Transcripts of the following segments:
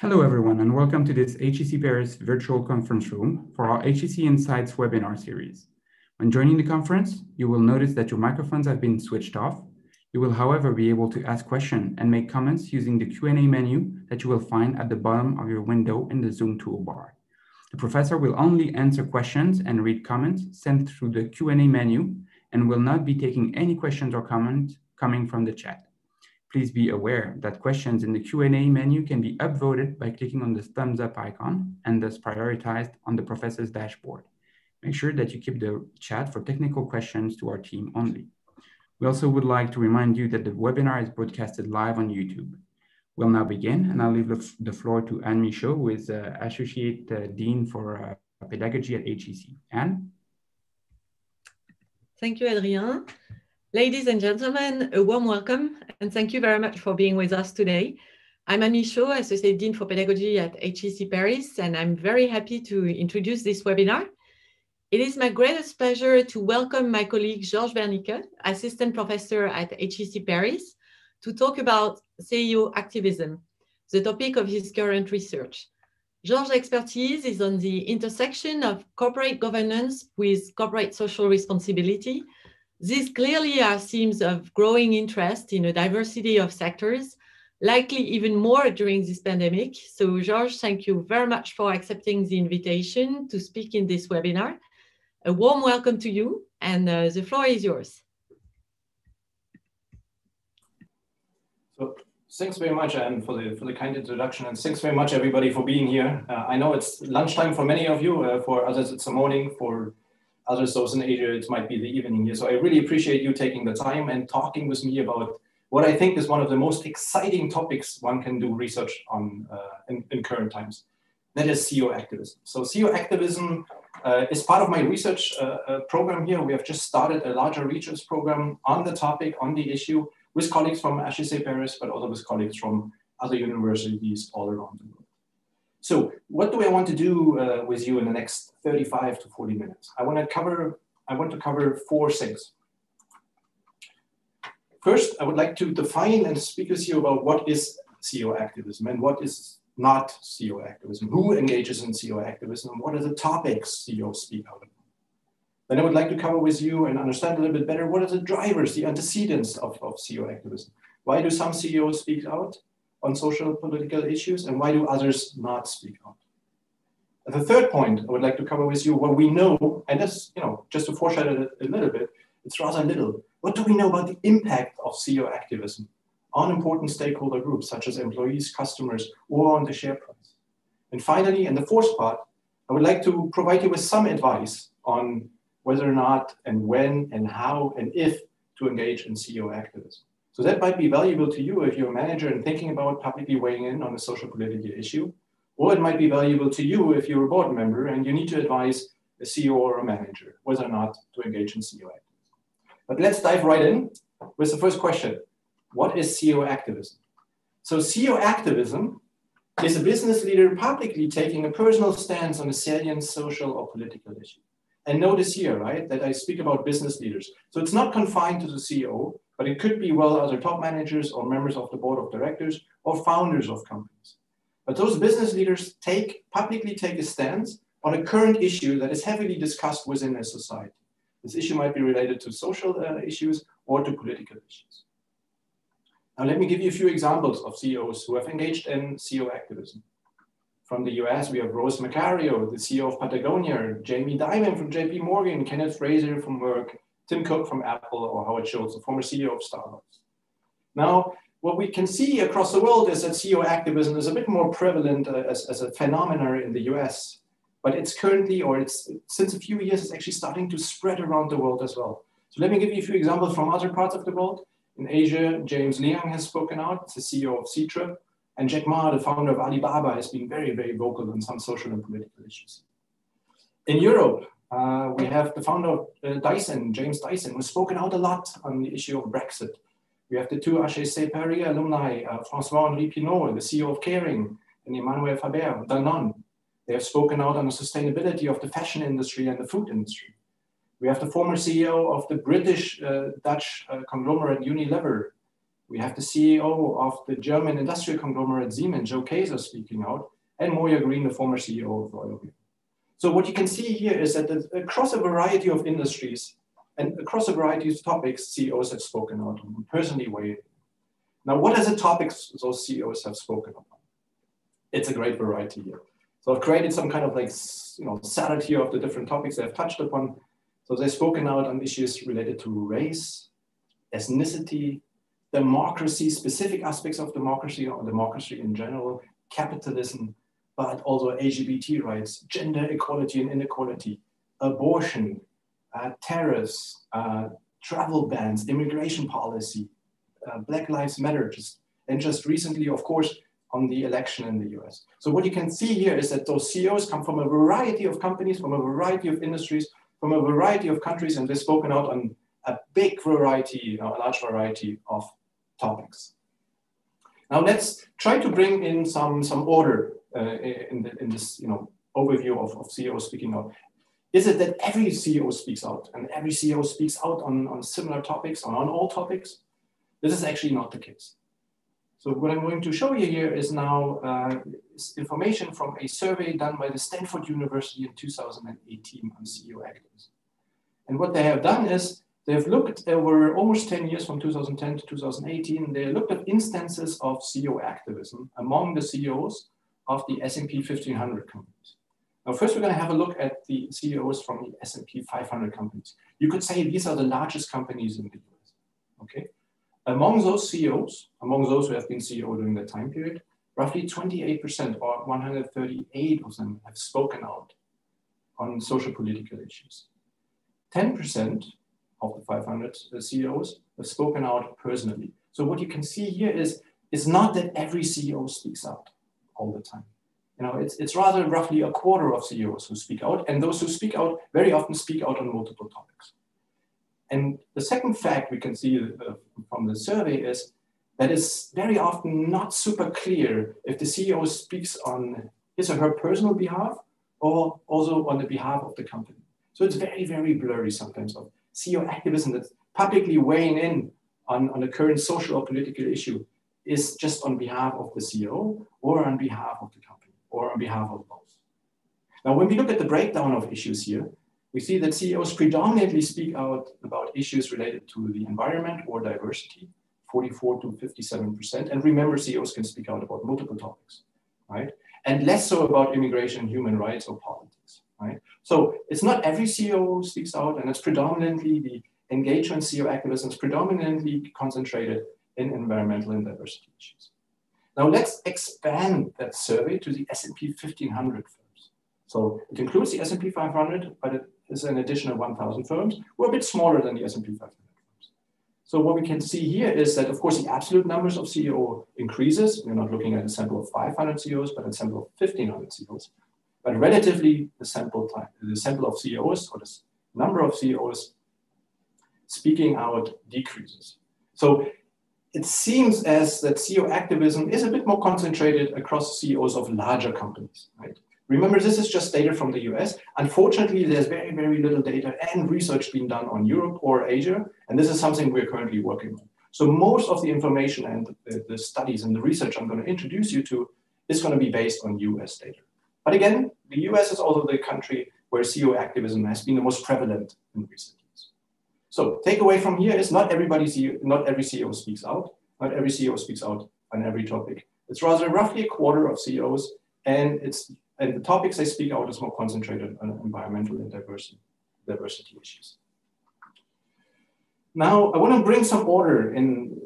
Hello, everyone, and welcome to this HEC Paris virtual conference room for our HEC Insights webinar series. When joining the conference, you will notice that your microphones have been switched off. You will, however, be able to ask questions and make comments using the Q&A menu that you will find at the bottom of your window in the Zoom toolbar. The professor will only answer questions and read comments sent through the Q&A menu and will not be taking any questions or comments coming from the chat. Please be aware that questions in the Q&A menu can be upvoted by clicking on the thumbs up icon and thus prioritized on the professor's dashboard. Make sure that you keep the chat for technical questions to our team only. We also would like to remind you that the webinar is broadcasted live on YouTube. We'll now begin, and I'll leave the floor to Anne Michaud, who is uh, Associate uh, Dean for uh, Pedagogy at HEC. Anne? Thank you, Adrien. Ladies and gentlemen, a warm welcome and thank you very much for being with us today. I'm Anne Michaud, Associate Dean for Pedagogy at HEC Paris, and I'm very happy to introduce this webinar. It is my greatest pleasure to welcome my colleague Georges Wernicke, Assistant Professor at HEC Paris, to talk about CEO activism, the topic of his current research. Georges' expertise is on the intersection of corporate governance with corporate social responsibility, these clearly are themes of growing interest in a diversity of sectors, likely even more during this pandemic. So Georges, thank you very much for accepting the invitation to speak in this webinar. A warm welcome to you and uh, the floor is yours. So thanks very much, Anne, for the, for the kind introduction and thanks very much everybody for being here. Uh, I know it's lunchtime for many of you, uh, for others it's the morning, for other in Asia, it might be the evening here. So I really appreciate you taking the time and talking with me about what I think is one of the most exciting topics one can do research on uh, in, in, current times. That is CEO activism. So CEO activism uh, is part of my research uh, uh program here. We have just started a larger research program on the topic, on the issue, with colleagues from HEC Paris, but also with colleagues from other universities all around the world. So what do I want to do uh, with you in the next 35 to 40 minutes? I want to cover, I want to cover four things. First, I would like to define and speak with you about what is CEO activism and what is not CEO activism, who engages in CEO activism, and what are the topics CEOs speak out about. Then I would like to cover with you and understand a little bit better what are the drivers, the antecedents of, of CEO activism. Why do some CEOs speak out? On social political issues and why do others not speak out? And the third point I would like to cover with you what we know, and that's, you know, just to foreshadow it a little bit, it's rather little. What do we know about the impact of CEO activism on important stakeholder groups such as employees, customers, or on the share price? And finally, in the fourth part, I would like to provide you with some advice on whether or not and when and how and if to engage in CEO activism. So that might be valuable to you if you're a manager and thinking about publicly weighing in on a social political issue. Or it might be valuable to you if you're a board member and you need to advise a CEO or a manager whether or not to engage in CEO activism. But let's dive right in with the first question. What is CEO activism? So CEO activism is a business leader publicly taking a personal stance on a salient social or political issue. And notice here, right, that I speak about business leaders. So it's not confined to the CEO, but it could be well other top managers or members of the board of directors or founders of companies. But those business leaders take publicly take a stance on a current issue that is heavily discussed within a society. This issue might be related to social uh, issues or to political issues. Now, let me give you a few examples of CEOs who have engaged in CEO activism. From the US, we have Rose Marcario, the CEO of Patagonia, Jamie Dimon from JP Morgan, Kenneth Frazier from Merck, Tim Cook from Apple or Howard Schultz, the former CEO of Starbucks. Now, what we can see across the world is that CEO activism is a bit more prevalent uh, as, as a phenomenon in the US, but it's currently, or it's since a few years, it's actually starting to spread around the world as well. So let me give you a few examples from other parts of the world. In Asia, James Liang has spoken out, the CEO of Ctrip, and Jack Ma, the founder of Alibaba, has been very, very vocal on some social and political issues. In Europe, uh, we have the founder of uh, Dyson, James Dyson, who's spoken out a lot on the issue of Brexit. We have the two HEC Paris alumni, uh, Francois-Henri Pinault, the CEO of Kering, and Emmanuel Faber, Danone. They have spoken out on the sustainability of the fashion industry and the food industry. We have the former CEO of the British uh, Dutch uh, conglomerate Unilever, We have the CEO of the German industrial conglomerate Siemens, Joe Kaeser, speaking out, and Moya Greene, the former CEO of Royal Mail. So what you can see here is that across a variety of industries and across a variety of topics, CEOs have spoken out on personally weighed. Now, what are the topics those CEOs have spoken about? It's a great variety here. So I've created some kind of like, you know, salad here of the different topics they've touched upon. So they've spoken out on issues related to race, ethnicity, democracy, specific aspects of democracy or democracy in general, capitalism, but also LGBT rights, gender equality and inequality, abortion, uh, tariffs, uh, travel bans, immigration policy, uh, Black Lives Matter, just, and just recently, of course, on the election in the US. So what you can see here is that those CEOs come from a variety of companies, from a variety of industries, from a variety of countries, and they've spoken out on a big variety, you know, a large variety of topics. Now let's try to bring in some, some order in, the, in this you know, overview of, of CEOs speaking out. Is it that every CEO speaks out and every CEO speaks out on, on similar topics or on all topics? This is actually not the case. So what I'm going to show you here is now uh, information from a survey done by the Stanford University in 2018 on CEO activism. And what they have done is they've looked over almost 10 years from 2010 to 2018, they looked at instances of CEO activism among the CEOs of the S&P 1500 companies. Now, first we're going to have a look at the CEOs from the S&P 500 companies. You could say these are the largest companies in the US, okay? Among those CEOs, among those who have been CEO during that time period, roughly 28% or 138 of them have spoken out on social political issues. 10% of the 500 uh, CEOs have spoken out personally. So what you can see here is, it's not that every CEO speaks out all the time. You know, it's, it's rather roughly a quarter of CEOs who speak out, and those who speak out very often speak out on multiple topics. And the second fact we can see uh, from the survey is that it's very often not super clear if the CEO speaks on his or her personal behalf or also on the behalf of the company. So it's very, very blurry sometimes of CEO activism that's publicly weighing in on, on a current social or political issue is just on behalf of the CEO or on behalf of the company or on behalf of both. Now, when we look at the breakdown of issues here, we see that CEOs predominantly speak out about issues related to the environment or diversity, 44 to 57%. And remember, CEOs can speak out about multiple topics, right? And less so about immigration, human rights, or politics, right? So it's not every CEO speaks out, and it's predominantly the engagement CEO activism is predominantly concentrated in environmental and diversity issues. Now let's expand that survey to the S&P 1500 firms. So it includes the S&P 500, but it is an additional 1,000 firms. We're a bit smaller than the S&P 500 firms. So what we can see here is that, of course, the absolute numbers of CEO increases. We're not looking at a sample of 500 CEOs, but a sample of 1,500 CEOs. But relatively, the sample time, the sample of CEOs or the number of CEOs speaking out decreases. So it seems as that CEO activism is a bit more concentrated across CEOs of larger companies, right? Remember, this is just data from the US. Unfortunately, there's very, very little data and research being done on Europe or Asia, and this is something we're currently working on. So most of the information and the, the studies and the research I'm going to introduce you to is going to be based on US data. But again, the US is also the country where CEO activism has been the most prevalent in recent so takeaway from here is not everybody, not every CEO speaks out. Not every CEO speaks out on every topic. It's rather roughly a quarter of CEOs, and it's and the topics they speak out is more concentrated on environmental and diversity, diversity issues. Now, I want to bring some order in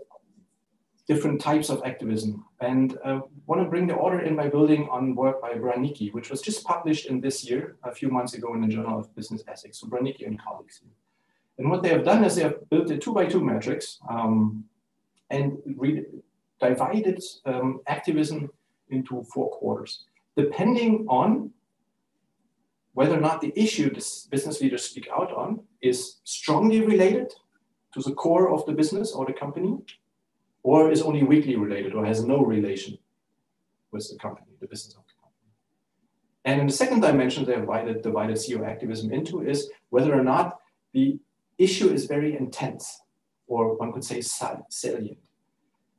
different types of activism, and uh, I want to bring the order in by building on work by Branicki, which was just published in this year, a few months ago in the Journal of Business Ethics. So Branicki and colleagues. Here. And what they have done is they have built a two by two matrix um, and divided um, activism into four quarters, depending on whether or not the issue this business leaders speak out on is strongly related to the core of the business or the company, or is only weakly related or has no relation with the company, the business of the company. And in the second dimension, they divided, divided CEO activism into is whether or not the issue is very intense, or one could say salient.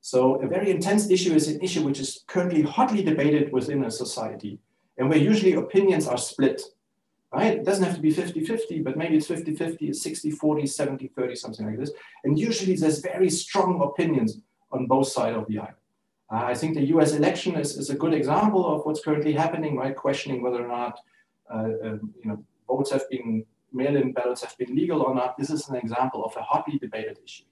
So a very intense issue is an issue which is currently hotly debated within a society and where usually opinions are split, right? It doesn't have to be 50-50, but maybe it's 50-50, 60-40, 70-30, something like this. And usually there's very strong opinions on both sides of the aisle. Uh, I think the US election is, is a good example of what's currently happening, right? Questioning whether or not uh, um, you know, votes have been, mail-in ballots have been legal or not. This is an example of a hotly debated issue.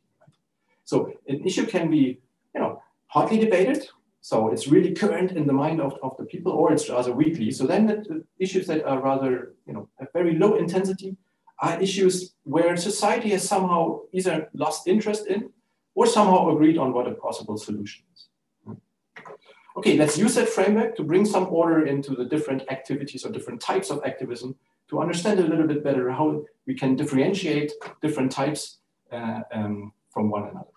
So an issue can be you know, hotly debated. So it's really current in the mind of, of the people, or it's rather weakly. So then the issues that are rather, you know, a very low intensity are issues where society has somehow either lost interest in or somehow agreed on what a possible solution is. Hmm. Okay, let's use that framework to bring some order into the different activities or different types of activism to understand a little bit better how we can differentiate different types uh, um, from one another.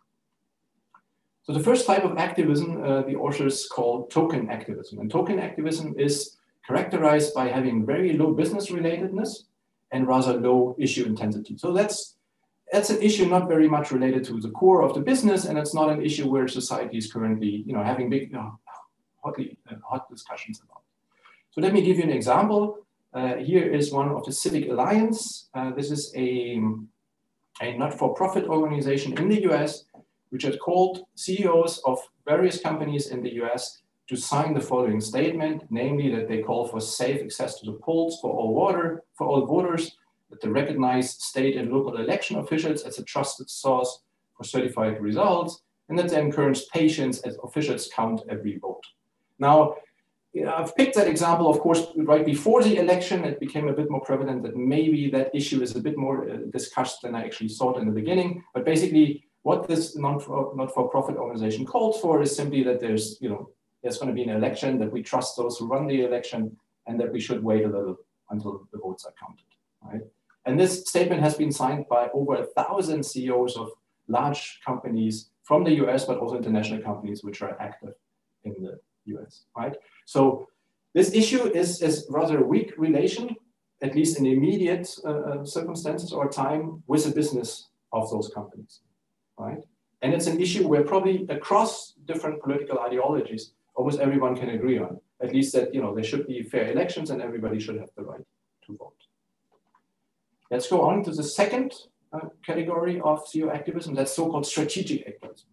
So the first type of activism, uh, the authors call token activism. And token activism is characterized by having very low business relatedness and rather low issue intensity. So that's, that's an issue not very much related to the core of the business, and it's not an issue where society is currently you know, having big, uh, hotly, uh, hot discussions about. So let me give you an example. Uh, here is one of the Civic Alliance. Uh, this is a, a not-for-profit organization in the US which had called CEOs of various companies in the US to sign the following statement, namely that they call for safe access to the polls for all water, for all voters, that they recognize state and local election officials as a trusted source for certified results, and that they encourage patience as officials count every vote. Now, I've picked that example, of course, right before the election. It became a bit more prevalent that maybe that issue is a bit more uh, discussed than I actually thought in the beginning. But basically, what this not-for-profit organization calls for is simply that there's, you know, there's going to be an election, that we trust those who run the election, and that we should wait a little until the votes are counted, right? And this statement has been signed by over a thousand CEOs of large companies from the US, but also international companies which are active in the US, right? So this issue is, is rather weak relation, at least in immediate uh, uh, circumstances or time, with the business of those companies right? And it's an issue where probably across different political ideologies, almost everyone can agree on, at least that, you know, there should be fair elections and everybody should have the right to vote. Let's go on to the second uh, category of CEO activism, that's so-called strategic activism.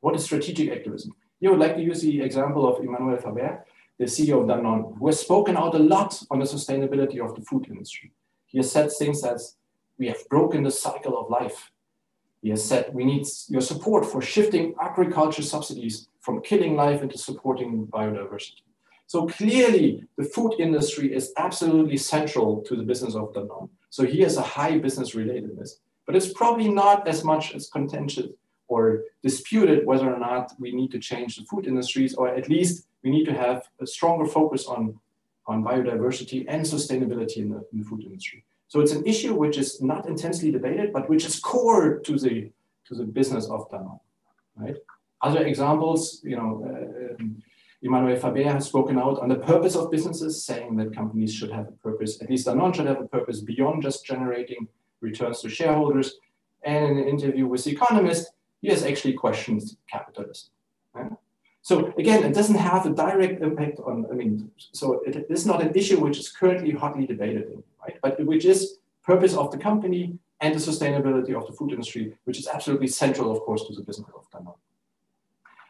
What is strategic activism? Here would like to use the example of Emmanuel Faber, the CEO of Danone, who has spoken out a lot on the sustainability of the food industry. He has said things as, we have broken the cycle of life. He has said we need your support for shifting agriculture subsidies from killing life into supporting biodiversity. So clearly, the food industry is absolutely central to the business of Danone. So he has a high business relatedness, but it's probably not as much as contentious or disputed whether or not we need to change the food industries, or at least we need to have a stronger focus on, on biodiversity and sustainability in the, in the food industry. So it's an issue which is not intensely debated, but which is core to the, to the business of Danone, right? Other examples, you know, uh, Emmanuel Faber has spoken out on the purpose of businesses, saying that companies should have a purpose, at least Danone should have a purpose beyond just generating returns to shareholders. And in an interview with The Economist, he has actually questioned capitalism. Right? So again, it doesn't have a direct impact on, I mean, so it is not an issue which is currently hotly debated, right? But which is purpose of the company and the sustainability of the food industry, which is absolutely central, of course, to the business of Danone.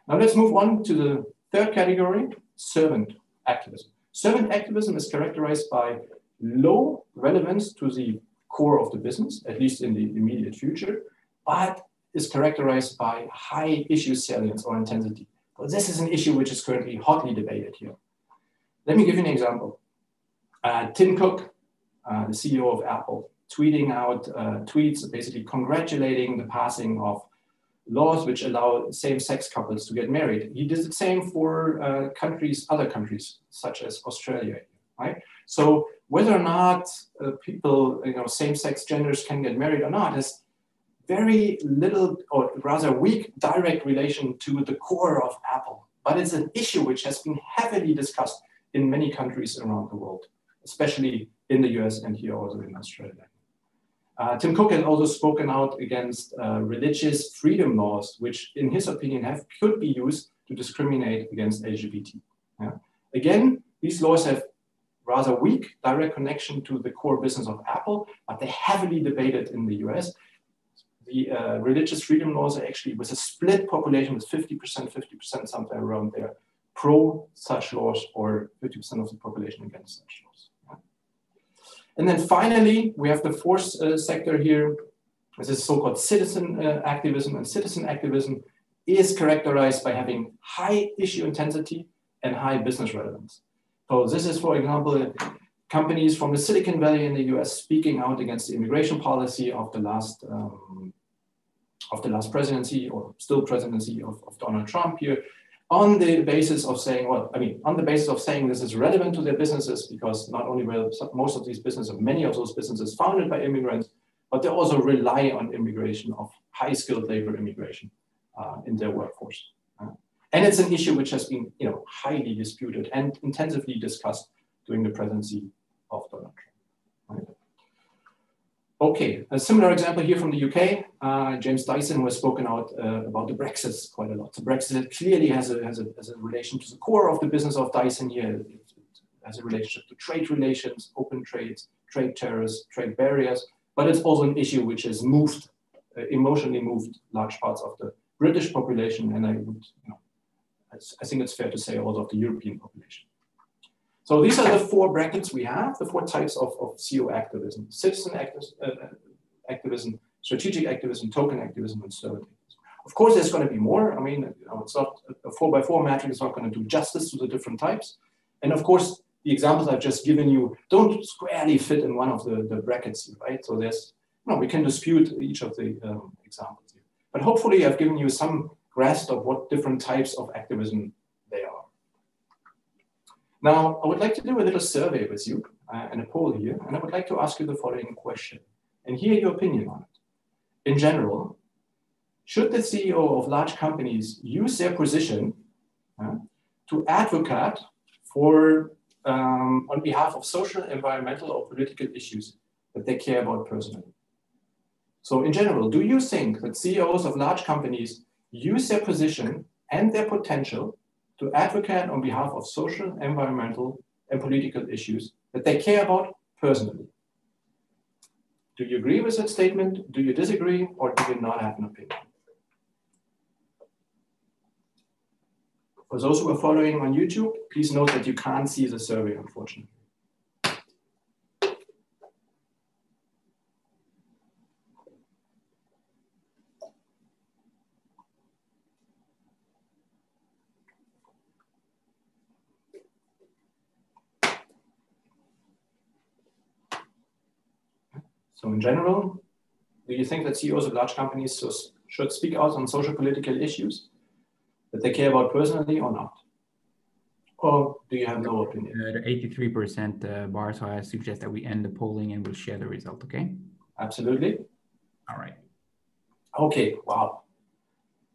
Now let's move on to the third category, servant activism. Servant activism is characterized by low relevance to the core of the business, at least in the immediate future, but is characterized by high issue salience or intensity. But this is an issue which is currently hotly debated here. Let me give you an example. Uh, Tim Cook, uh, the CEO of Apple, tweeting out uh, tweets basically congratulating the passing of laws which allow same-sex couples to get married. He did the same for uh, countries, other countries, such as Australia, right? So whether or not uh, people, you know, same-sex genders can get married or not is very little, or rather weak, direct relation to the core of Apple. But it's an issue which has been heavily discussed in many countries around the world, especially in the US and here also in Australia. Uh, Tim Cook has also spoken out against uh, religious freedom laws, which in his opinion have, could be used to discriminate against LGBT. Yeah. Again, these laws have rather weak direct connection to the core business of Apple, but they're heavily debated in the US. The uh, religious freedom laws are actually with a split population with 50%, 50%, something around there, pro such laws or 50% of the population against such laws. And then finally, we have the fourth uh, sector here. This is so-called citizen uh, activism, and citizen activism is characterized by having high issue intensity and high business relevance. So this is, for example, companies from the Silicon Valley in the US speaking out against the immigration policy of the last um, of the last presidency or still presidency of, of Donald Trump here on the basis of saying, well, I mean, on the basis of saying this is relevant to their businesses because not only were most of these businesses, many of those businesses founded by immigrants, but they also rely on immigration of high skilled labor immigration uh, in their workforce. Uh, and it's an issue which has been you know, highly disputed and intensively discussed during the presidency of? Okay, a similar example here from the UK. Uh, James Dyson was spoken out uh, about the Brexit quite a lot. So Brexit clearly has a, has, a, has a relation to the core of the business of Dyson here. It has a relationship to trade relations, open trade, trade tariffs, trade barriers, but it's also an issue which has moved, uh, emotionally moved large parts of the British population, and I would, you know, I think it's fair to say also of the European population. So these are the four brackets we have, the four types of, of CEO activism, citizen activism, uh, uh, activism, strategic activism, token activism, and servant activism. Of course, there's going to be more. I mean, you know, it's not a four by four matrix is not going to do justice to the different types. And of course, the examples I've just given you don't squarely fit in one of the, the brackets, right? So there's, no, we can dispute each of the um, examples. But hopefully I've given you some grasp of what different types of activism. Now, I would like to do a little survey with you uh, and a poll here, and I would like to ask you the following question and hear your opinion on it. In general, should the CEO of large companies use their position uh, to advocate for, um, on behalf of social, environmental, or political issues that they care about personally? So in general, do you think that CEOs of large companies use their position and their potential to advocate on behalf of social, environmental, and political issues that they care about personally? Do you agree with that statement? Do you disagree? Or do you not have an opinion? For those who are following on YouTube, please note that you can't see the survey, unfortunately. So in general, do you think that CEOs of large companies should speak out on social political issues that they care about personally or not? Or do you have no opinion? Uh, the 83% uh, bar, so I suggest that we end the polling and we'll share the result, okay? Absolutely. All right. Okay, wow.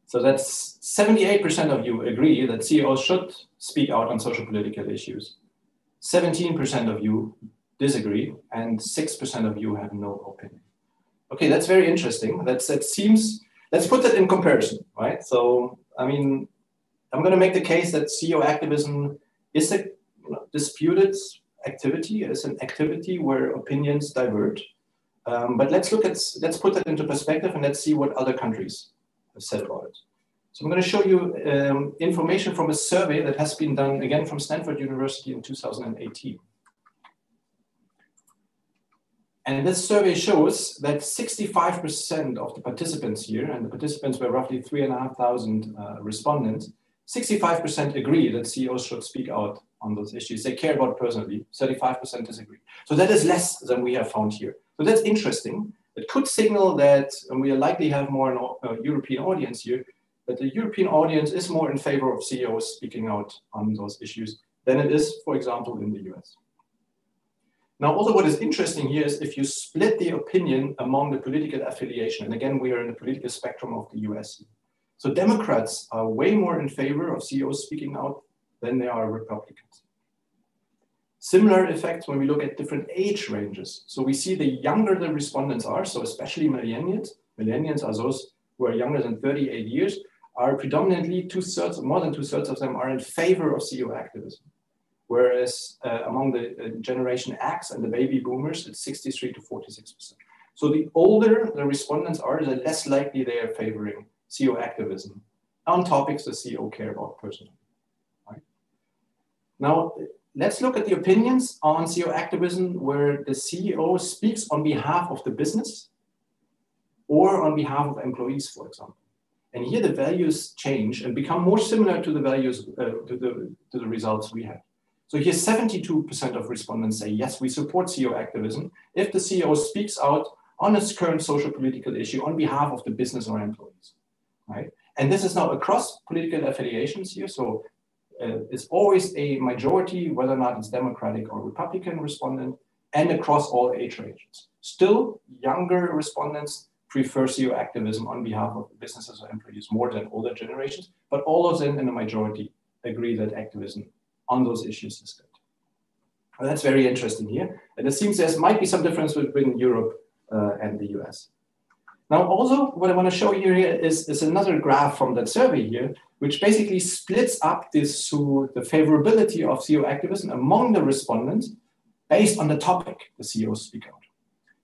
So that's 78% of you agree that CEOs should speak out on social political issues. 17% of you disagree, and 6% of you have no opinion. Okay, that's very interesting. That's, that seems, let's put that in comparison, right? So, I mean, I'm going to make the case that CEO activism is a disputed activity, is an activity where opinions diverge. Um, but let's look at, let's put that into perspective and let's see what other countries have said about it. So I'm going to show you um, information from a survey that has been done again from Stanford University in 2018. And this survey shows that 65% of the participants here, and the participants were roughly 3,500 uh, respondents, 65% agree that CEOs should speak out on those issues. They care about personally, 35% disagree. So that is less than we have found here. So that's interesting. It could signal that, and we are likely have more an uh, European audience here, that the European audience is more in favor of CEOs speaking out on those issues than it is, for example, in the US. Now, also what is interesting here is if you split the opinion among the political affiliation, and again, we are in the political spectrum of the US. So Democrats are way more in favor of CEOs speaking out than they are Republicans. Similar effects when we look at different age ranges. So we see the younger the respondents are, so especially millennials, millennials are those who are younger than 38 years, are predominantly two thirds, more than two thirds of them are in favor of CEO activism. Whereas uh, among the uh, generation X and the baby boomers, it's 63 to 46%. So the older the respondents are, the less likely they are favoring CEO activism on topics the CEO care about personally. Right? Now, let's look at the opinions on CEO activism where the CEO speaks on behalf of the business or on behalf of employees, for example. And here the values change and become more similar to the values, uh, to, the, to the results we had. So here 72% of respondents say, yes, we support CEO activism if the CEO speaks out on its current social political issue on behalf of the business or employees, right? And this is now across political affiliations here. So uh, it's always a majority, whether or not it's Democratic or Republican respondent, and across all age ranges. Still, younger respondents prefer CEO activism on behalf of the businesses or employees more than older generations, but all of them in the majority agree that activism on those issues is good. Well, that's very interesting here. And it seems there might be some difference between Europe uh, and the US. Now, also, what I want to show you here is, is another graph from that survey here, which basically splits up this to the favorability of CEO activism among the respondents based on the topic the CEOs speak out.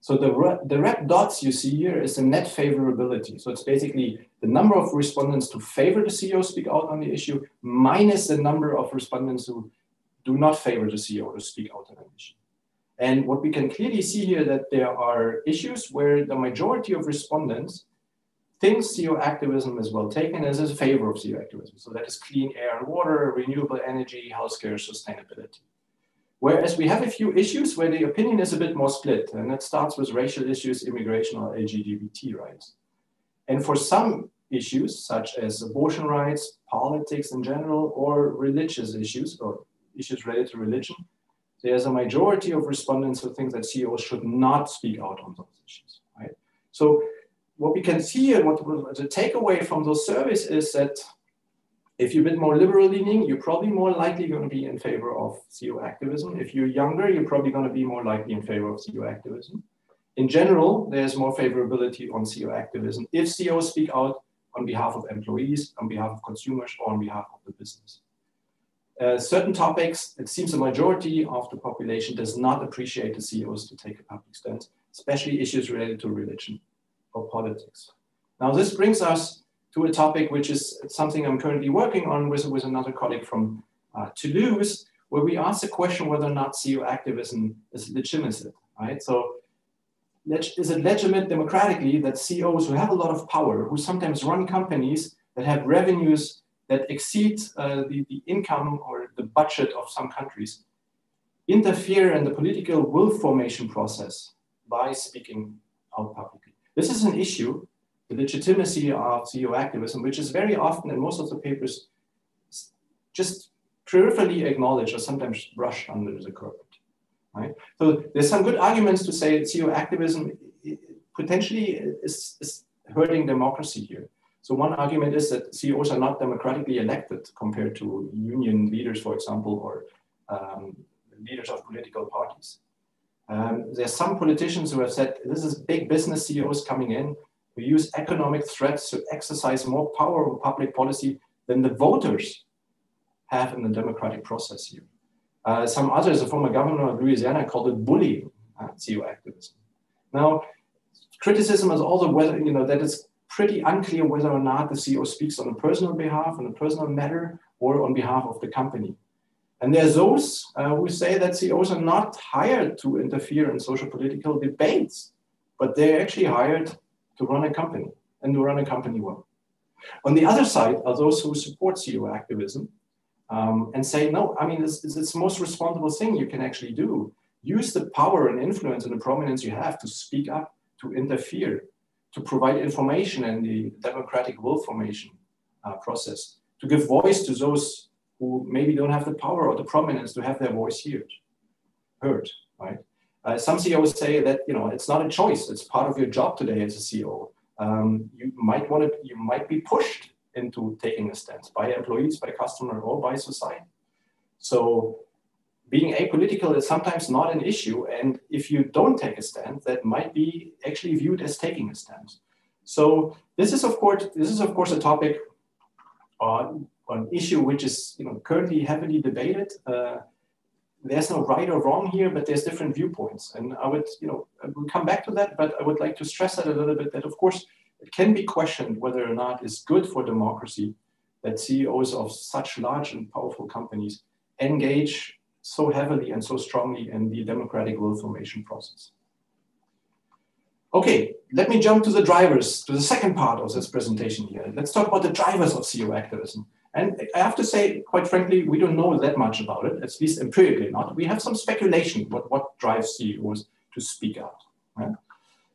So the, the red dots you see here is the net favorability. So it's basically the number of respondents to favor the CEO speak out on the issue minus the number of respondents who do not favor the CEO to speak out on an issue. And what we can clearly see here that there are issues where the majority of respondents think CEO activism is well taken as a favor of CEO activism. So that is clean air and water, renewable energy, healthcare, sustainability. Whereas we have a few issues where the opinion is a bit more split, and that starts with racial issues, immigration, or LGBT rights. And for some issues, such as abortion rights, politics in general, or religious issues, or issues related to religion, there's a majority of respondents who think that CEOs should not speak out on those issues, right? So what we can see and what the takeaway from those surveys is that if you're a bit more liberal leaning, you're probably more likely going to be in favor of CEO activism. If you're younger, you're probably going to be more likely in favor of CEO activism. In general, there's more favorability on CEO activism if CEOs speak out on behalf of employees, on behalf of consumers, or on behalf of the business. Uh, certain topics, it seems a majority of the population does not appreciate the CEOs to take a public stance, especially issues related to religion or politics. Now, this brings us to a topic which is something I'm currently working on with, with another colleague from uh, Toulouse, where we ask the question whether or not CEO activism is legitimate, right? So is it legitimate democratically that CEOs who have a lot of power, who sometimes run companies that have revenues that exceed uh, the, the income or the budget of some countries interfere in the political will formation process by speaking out publicly. This is an issue, legitimacy of CEO activism, which is very often in most of the papers just peripherally acknowledged or sometimes brushed under the carpet. Right? So there's some good arguments to say CEO activism potentially is, is hurting democracy here. So one argument is that CEOs are not democratically elected compared to union leaders, for example, or um, leaders of political parties. Um, there's some politicians who have said this is big business CEOs coming in who use economic threats to exercise more power over public policy than the voters have in the democratic process here. Uh, some others, a former governor of Louisiana, called it bullying, uh, CEO activism. Now, criticism is also whether, you know, that it's pretty unclear whether or not the CEO speaks on a personal behalf, on a personal matter, or on behalf of the company. And there's those uh, who say that CEOs are not hired to interfere in social political debates, but they're actually hired to run a company and to run a company well. On the other side are those who support CEO activism um, and say, no, I mean, it's, it's the most responsible thing you can actually do. Use the power and influence and the prominence you have to speak up, to interfere, to provide information in the democratic will formation uh, process, to give voice to those who maybe don't have the power or the prominence to have their voice heard, heard right? Uh, some CEOs say that you know it's not a choice; it's part of your job today as a CEO. Um, you might want to, you might be pushed into taking a stance by employees, by customer, or by society. So being apolitical is sometimes not an issue. And if you don't take a stance, that might be actually viewed as taking a stance. So this is of course this is of course a topic on an issue which is you know currently heavily debated. Uh, there's no right or wrong here, but there's different viewpoints. And I would, you know, we'll come back to that, but I would like to stress that a little bit that of course it can be questioned whether or not it's good for democracy that CEOs of such large and powerful companies engage so heavily and so strongly in the democratic will formation process. Okay, let me jump to the drivers, to the second part of this presentation here. Let's talk about the drivers of CEO activism. And I have to say, quite frankly, we don't know that much about it, at least empirically not. We have some speculation what, what drives CEOs to speak out. Right?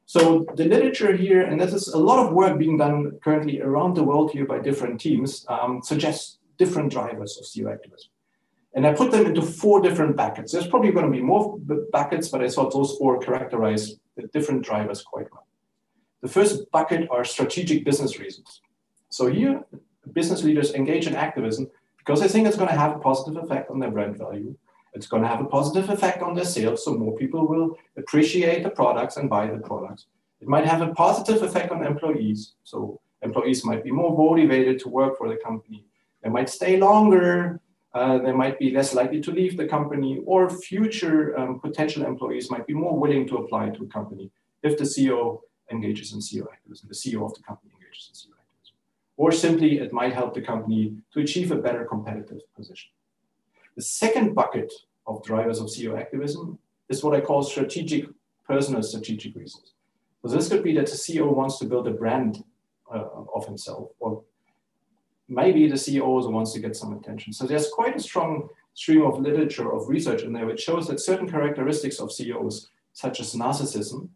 So the literature here, and this is a lot of work being done currently around the world here by different teams, um, suggests different drivers of CEO activism. And I put them into four different buckets. There's probably going to be more buckets, but I thought those four characterize the different drivers quite well. The first bucket are strategic business reasons. So here, business leaders engage in activism because they think it's going to have a positive effect on their brand value. It's going to have a positive effect on their sales, so more people will appreciate the products and buy the products. It might have a positive effect on employees, so employees might be more motivated to work for the company. They might stay longer uh, they might be less likely to leave the company, or future um, potential employees might be more willing to apply to a company if the CEO engages in CEO activism, the CEO of the company engages in CEO. Or simply, it might help the company to achieve a better competitive position. The second bucket of drivers of CEO activism is what I call strategic, personal strategic reasons. So this could be that the CEO wants to build a brand uh, of himself or maybe the CEO also wants to get some attention. So there's quite a strong stream of literature, of research in there, which shows that certain characteristics of CEOs, such as narcissism,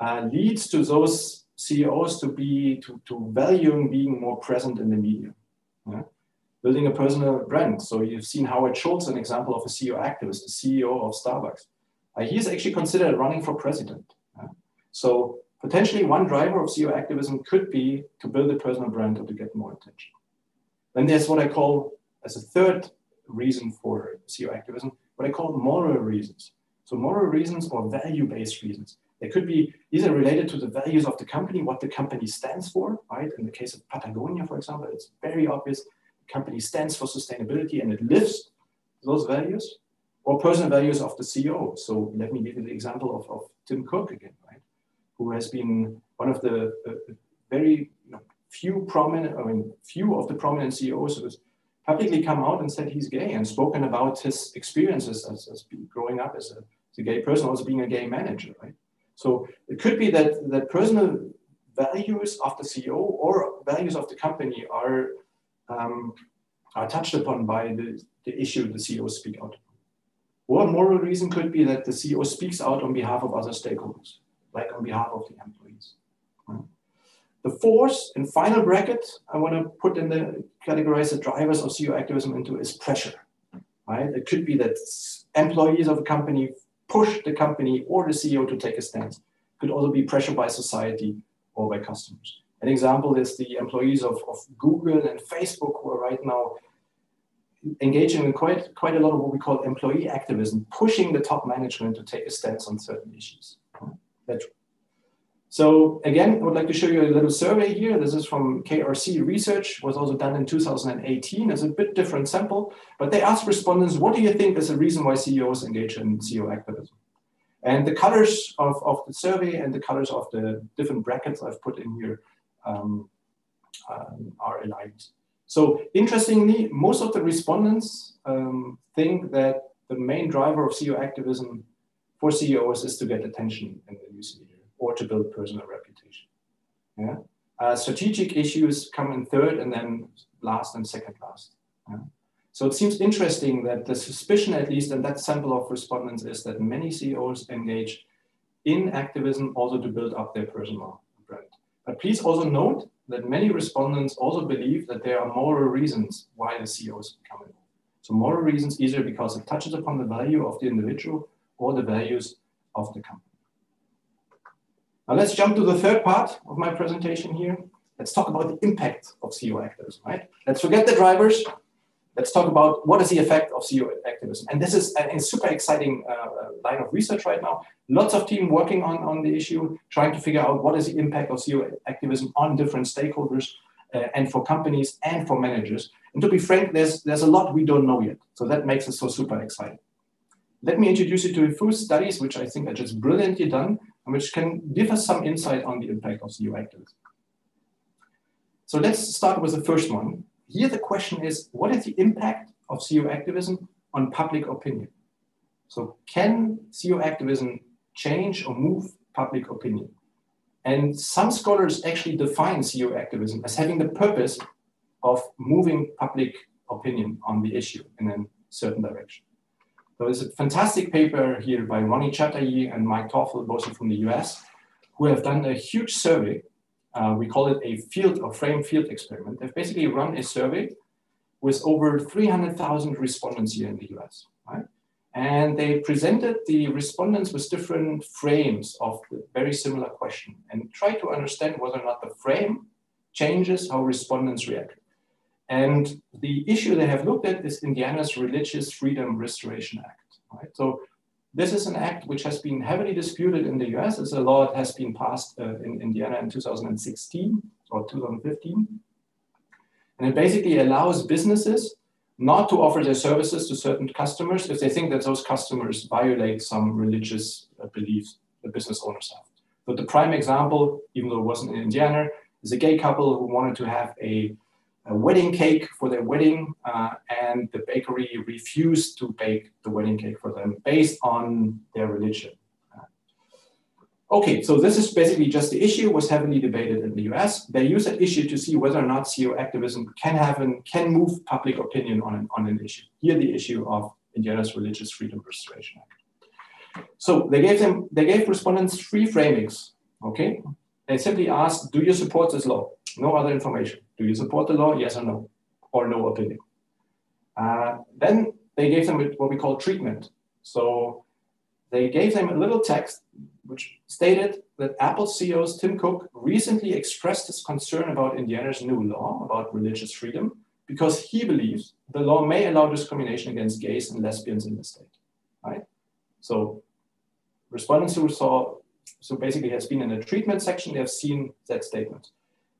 uh, leads to those CEOs to be to, to valuing being more present in the media. Yeah? Building a personal brand. So you've seen Howard Schultz, an example of a CEO activist, the CEO of Starbucks. Uh, he is actually considered running for president. Yeah? So potentially one driver of CEO activism could be to build a personal brand or to get more attention. Then there's what I call, as a third reason for CEO activism, what I call moral reasons. So moral reasons or value-based reasons. They could be either related to the values of the company, what the company stands for, right? In the case of Patagonia, for example, it's very obvious the company stands for sustainability and it lives those values, or personal values of the CEO. So let me give you the example of, of Tim Cook again, right? Who has been one of the uh, very few prominent, I mean, few of the prominent CEOs who has publicly come out and said he's gay and spoken about his experiences as, as growing up as a, as a gay person, also being a gay manager, right? So it could be that that personal values of the CEO or values of the company are um, are touched upon by the, the issue the CEO speak out. Or moral reason could be that the CEO speaks out on behalf of other stakeholders, like on behalf of the employees. The fourth and final bracket I want to put in the categorize the drivers of CEO activism into is pressure. Right? It could be that employees of a company push the company or the CEO to take a stance. Could also be pressure by society or by customers. An example is the employees of, of Google and Facebook who are right now engaging in quite, quite a lot of what we call employee activism, pushing the top management to take a stance on certain issues. That so again, I would like to show you a little survey here. This is from KRC Research, was also done in 2018. It's a bit different sample, but they asked respondents, what do you think is the reason why CEOs engage in CEO activism? And the colors of, of the survey and the colors of the different brackets I've put in here um, um, are aligned. So interestingly, most of the respondents um, think that the main driver of CEO activism for CEOs is to get attention in the news media or to build personal reputation. Yeah? Uh, strategic issues come in third and then last and second last. Yeah? So it seems interesting that the suspicion, at least in that sample of respondents, is that many CEOs engage in activism also to build up their personal brand. But please also note that many respondents also believe that there are moral reasons why the CEOs become involved. So moral reasons either because it touches upon the value of the individual or the values of the company. Now let's jump to the third part of my presentation here. Let's talk about the impact of CEO activism, right? Let's forget the drivers. let's talk about what is the effect of CEO activism. And this is a, a super exciting uh, line of research right now. Lots of team working on, on the issue, trying to figure out what is the impact of CEO activism on different stakeholders uh, and for companies and for managers. And to be frank, there's, there's a lot we don't know yet. So that makes us so super exciting. Let me introduce you to a few studies, which I think are just brilliantly done, which can give us some insight on the impact of CEO activism. So let's start with the first one. Here the question is, what is the impact of CEO activism on public opinion? So can CEO activism change or move public opinion? And some scholars actually define CEO activism as having the purpose of moving public opinion on the issue in a certain direction. So there's a fantastic paper here by Ronnie Chatterji and Mike Toffel, both from the US, who have done a huge survey. Uh, we call it a field or frame field experiment. They've basically run a survey with over 300,000 respondents here in the US, right? And they presented the respondents with different frames of the very similar question and tried to understand whether or not the frame changes how respondents react. And the issue they have looked at is Indiana's Religious Freedom Restoration Act. Right? So this is an act which has been heavily disputed in the US. It's a law that has been passed uh, in Indiana in 2016 or 2015. And it basically allows businesses not to offer their services to certain customers if they think that those customers violate some religious uh, beliefs the business owners have. But the prime example, even though it wasn't in Indiana, is a gay couple who wanted to have a, a wedding cake for their wedding, uh, and the bakery refused to bake the wedding cake for them based on their religion. Okay, so this is basically just the issue was heavily debated in the US. They use that issue to see whether or not CEO activism can have an, can move public opinion on an, on an issue. Here, the issue of Indiana's Religious Freedom Restoration Act. So they gave them they gave respondents three framings. Okay, they simply asked, "Do you support this law?" No other information. Do you support the law? Yes or no, or no opinion. Uh, then they gave them what we call treatment. So they gave them a little text which stated that Apple CEO Tim Cook recently expressed his concern about Indiana's new law about religious freedom because he believes the law may allow discrimination against gays and lesbians in the state. Right? So respondents who saw, so basically has been in the treatment section, they have seen that statement.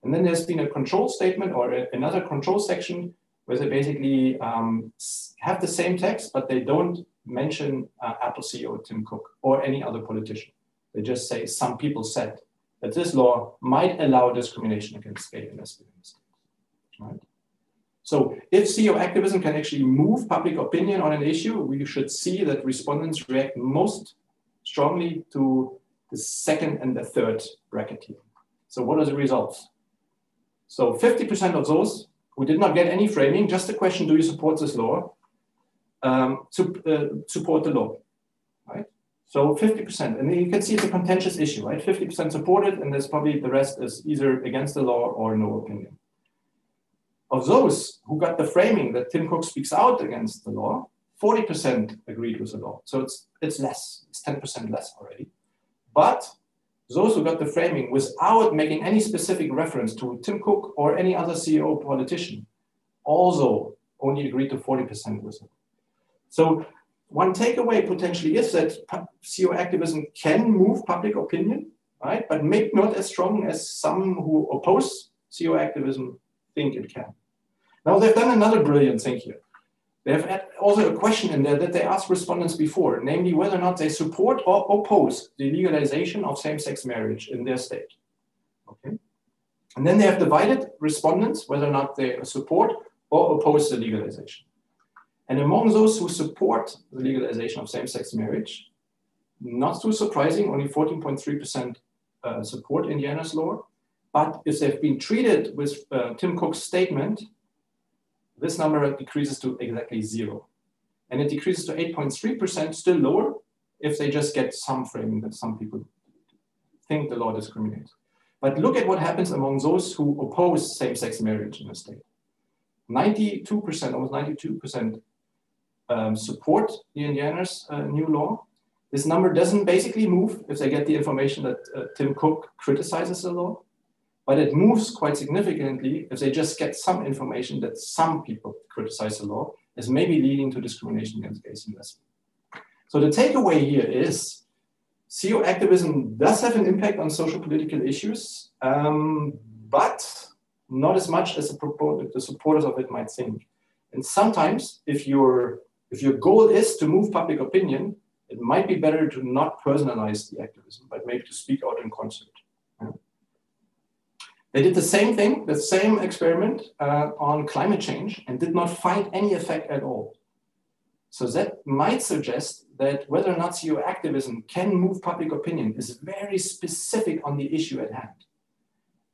And then there's been a control statement or a, another control section where they basically um, have the same text, but they don't mention uh, Apple CEO Tim Cook or any other politician. They just say some people said that this law might allow discrimination against gay and lesbian right? So if CEO activism can actually move public opinion on an issue, we should see that respondents react most strongly to the second and the third bracket here. So what are the results? So 50% of those who did not get any framing, just the question, do you support this law, um, to, uh, support the law. Right? So 50%, and you can see it's a contentious issue, right? 50% supported, and there's probably the rest is either against the law or no opinion. Of those who got the framing that Tim Cook speaks out against the law, 40% agreed with the law. So it's, it's less, it's 10% less already. But those who got the framing without making any specific reference to Tim Cook or any other CEO politician also only agreed to 40% with it. So one takeaway potentially is that CEO activism can move public opinion, right? But maybe not as strong as some who oppose CEO activism think it can. Now they've done another brilliant thing here. They have had also a question in there that they asked respondents before, namely whether or not they support or oppose the legalization of same-sex marriage in their state. Okay. And then they have divided respondents whether or not they support or oppose the legalization. And among those who support the legalization of same-sex marriage, not too surprising, only 14.3% uh, support Indiana's law. But if they've been treated with uh, Tim Cook's statement, this number decreases to exactly zero. And it decreases to 8.3%, still lower, if they just get some framing that some people think the law discriminates. But look at what happens among those who oppose same-sex marriage in the state. 92%, almost 92% um, support the Indiana's uh, new law. This number doesn't basically move if they get the information that uh, Tim Cook criticizes the law, but it moves quite significantly if they just get some information that some people criticize the law as maybe leading to discrimination against gays and lesbians. So the takeaway here is CEO activism does have an impact on social political issues, um, but not as much as the, the supporters of it might think. And sometimes, if your if your goal is to move public opinion, it might be better to not personalize the activism, but maybe to speak out in concert. They did the same thing, the same experiment uh, on climate change and did not find any effect at all. So that might suggest that whether or not CEO activism can move public opinion is very specific on the issue at hand.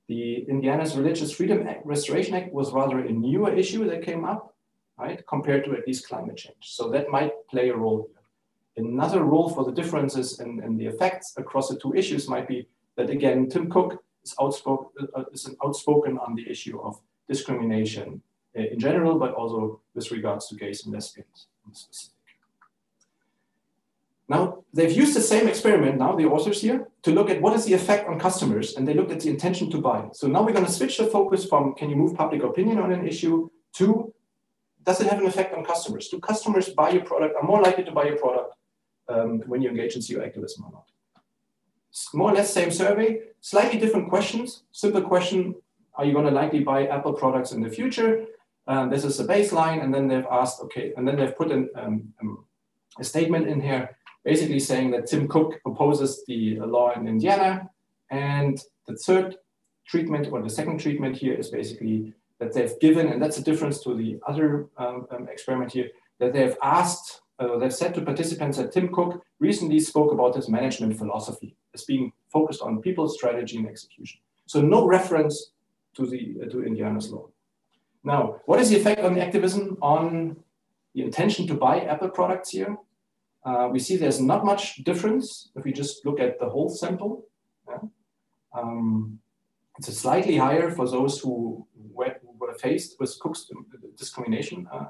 The Indiana's Religious Freedom Act, Restoration Act was rather a newer issue that came up, right, compared to at least climate change. So that might play a role here. Another role for the differences and the effects across the two issues might be that again, Tim Cook is outspoken, uh, is outspoken on the issue of discrimination uh, in general, but also with regards to gays and lesbians in specific. Now, they've used the same experiment now, the authors here, to look at what is the effect on customers, and they looked at the intention to buy. So now we're going to switch the focus from can you move public opinion on an issue to does it have an effect on customers? Do customers buy your product, are more likely to buy your product um, when you engage in CEO activism or not? More or less same survey, slightly different questions. Simple question, are you going to likely buy Apple products in the future? Um, this is the baseline, and then they've asked, okay, and then they've put um, um a statement in here basically saying that Tim Cook opposes the law in Indiana. And the third treatment or the second treatment here is basically that they've given, and that's a difference to the other um, um, experiment here, that they've asked, uh, they've said to participants that Tim Cook recently spoke about his management philosophy as being focused on people's strategy and execution. So no reference to the uh, to Indiana's law. Now, what is the effect on the activism on the intention to buy Apple products here? Uh, we see there's not much difference if we just look at the whole sample. Yeah? Um, it's a slightly higher for those who were, faced with Cook's discrimination uh,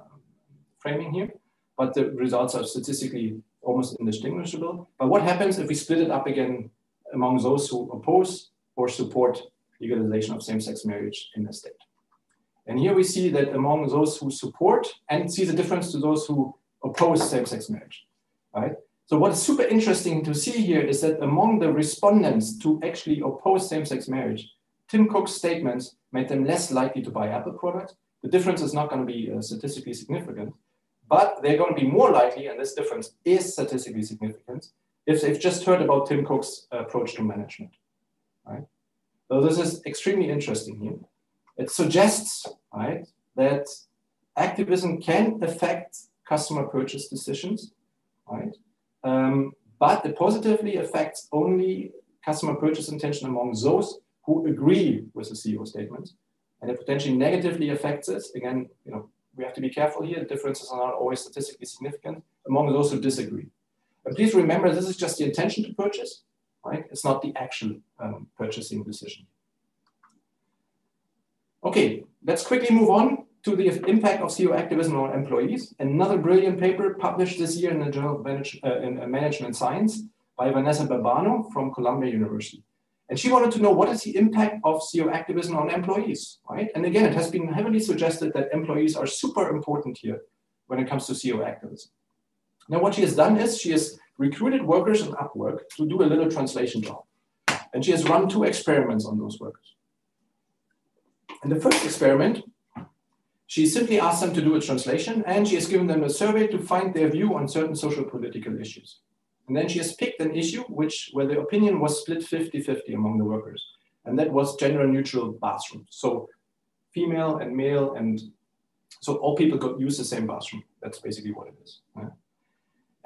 framing here, but the results are statistically almost indistinguishable. But what happens if we split it up again among those who oppose or support legalization of same-sex marriage in the state? And here we see that among those who support and see the difference to those who oppose same-sex marriage right? So what is super interesting to see here is that among the respondents to actually oppose same-sex marriage, Tim Cook's statements made them less likely to buy Apple products. The difference is not going to be uh, statistically significant, but they're going to be more likely, and this difference is statistically significant, if they've just heard about Tim Cook's approach to management, right? So this is extremely interesting here. It suggests, right, that activism can affect customer purchase decisions right? Um, but it positively affects only customer purchase intention among those who agree with the CEO statement. And it potentially negatively affects it. Again, you know, we have to be careful here. The differences are not always statistically significant among those who disagree. And please remember, this is just the intention to purchase, right? It's not the actual um, purchasing decision. Okay, let's quickly move on to the impact of CEO activism on employees. Another brilliant paper published this year in the Journal of Manage, uh, in, uh, Management Science by Vanessa Burbano from Columbia University. And she wanted to know what is the impact of CEO activism on employees, right? And again, it has been heavily suggested that employees are super important here when it comes to CEO activism. Now, what she has done is she has recruited workers in Upwork to do a little translation job. And she has run two experiments on those workers. In the first experiment, she simply asked them to do a translation and she has given them a survey to find their view on certain social political issues. And then she has picked an issue which where the opinion was split 50-50 among the workers. And that was gender neutral bathrooms. So female and male and so all people could use the same bathroom. That's basically what it is. Right?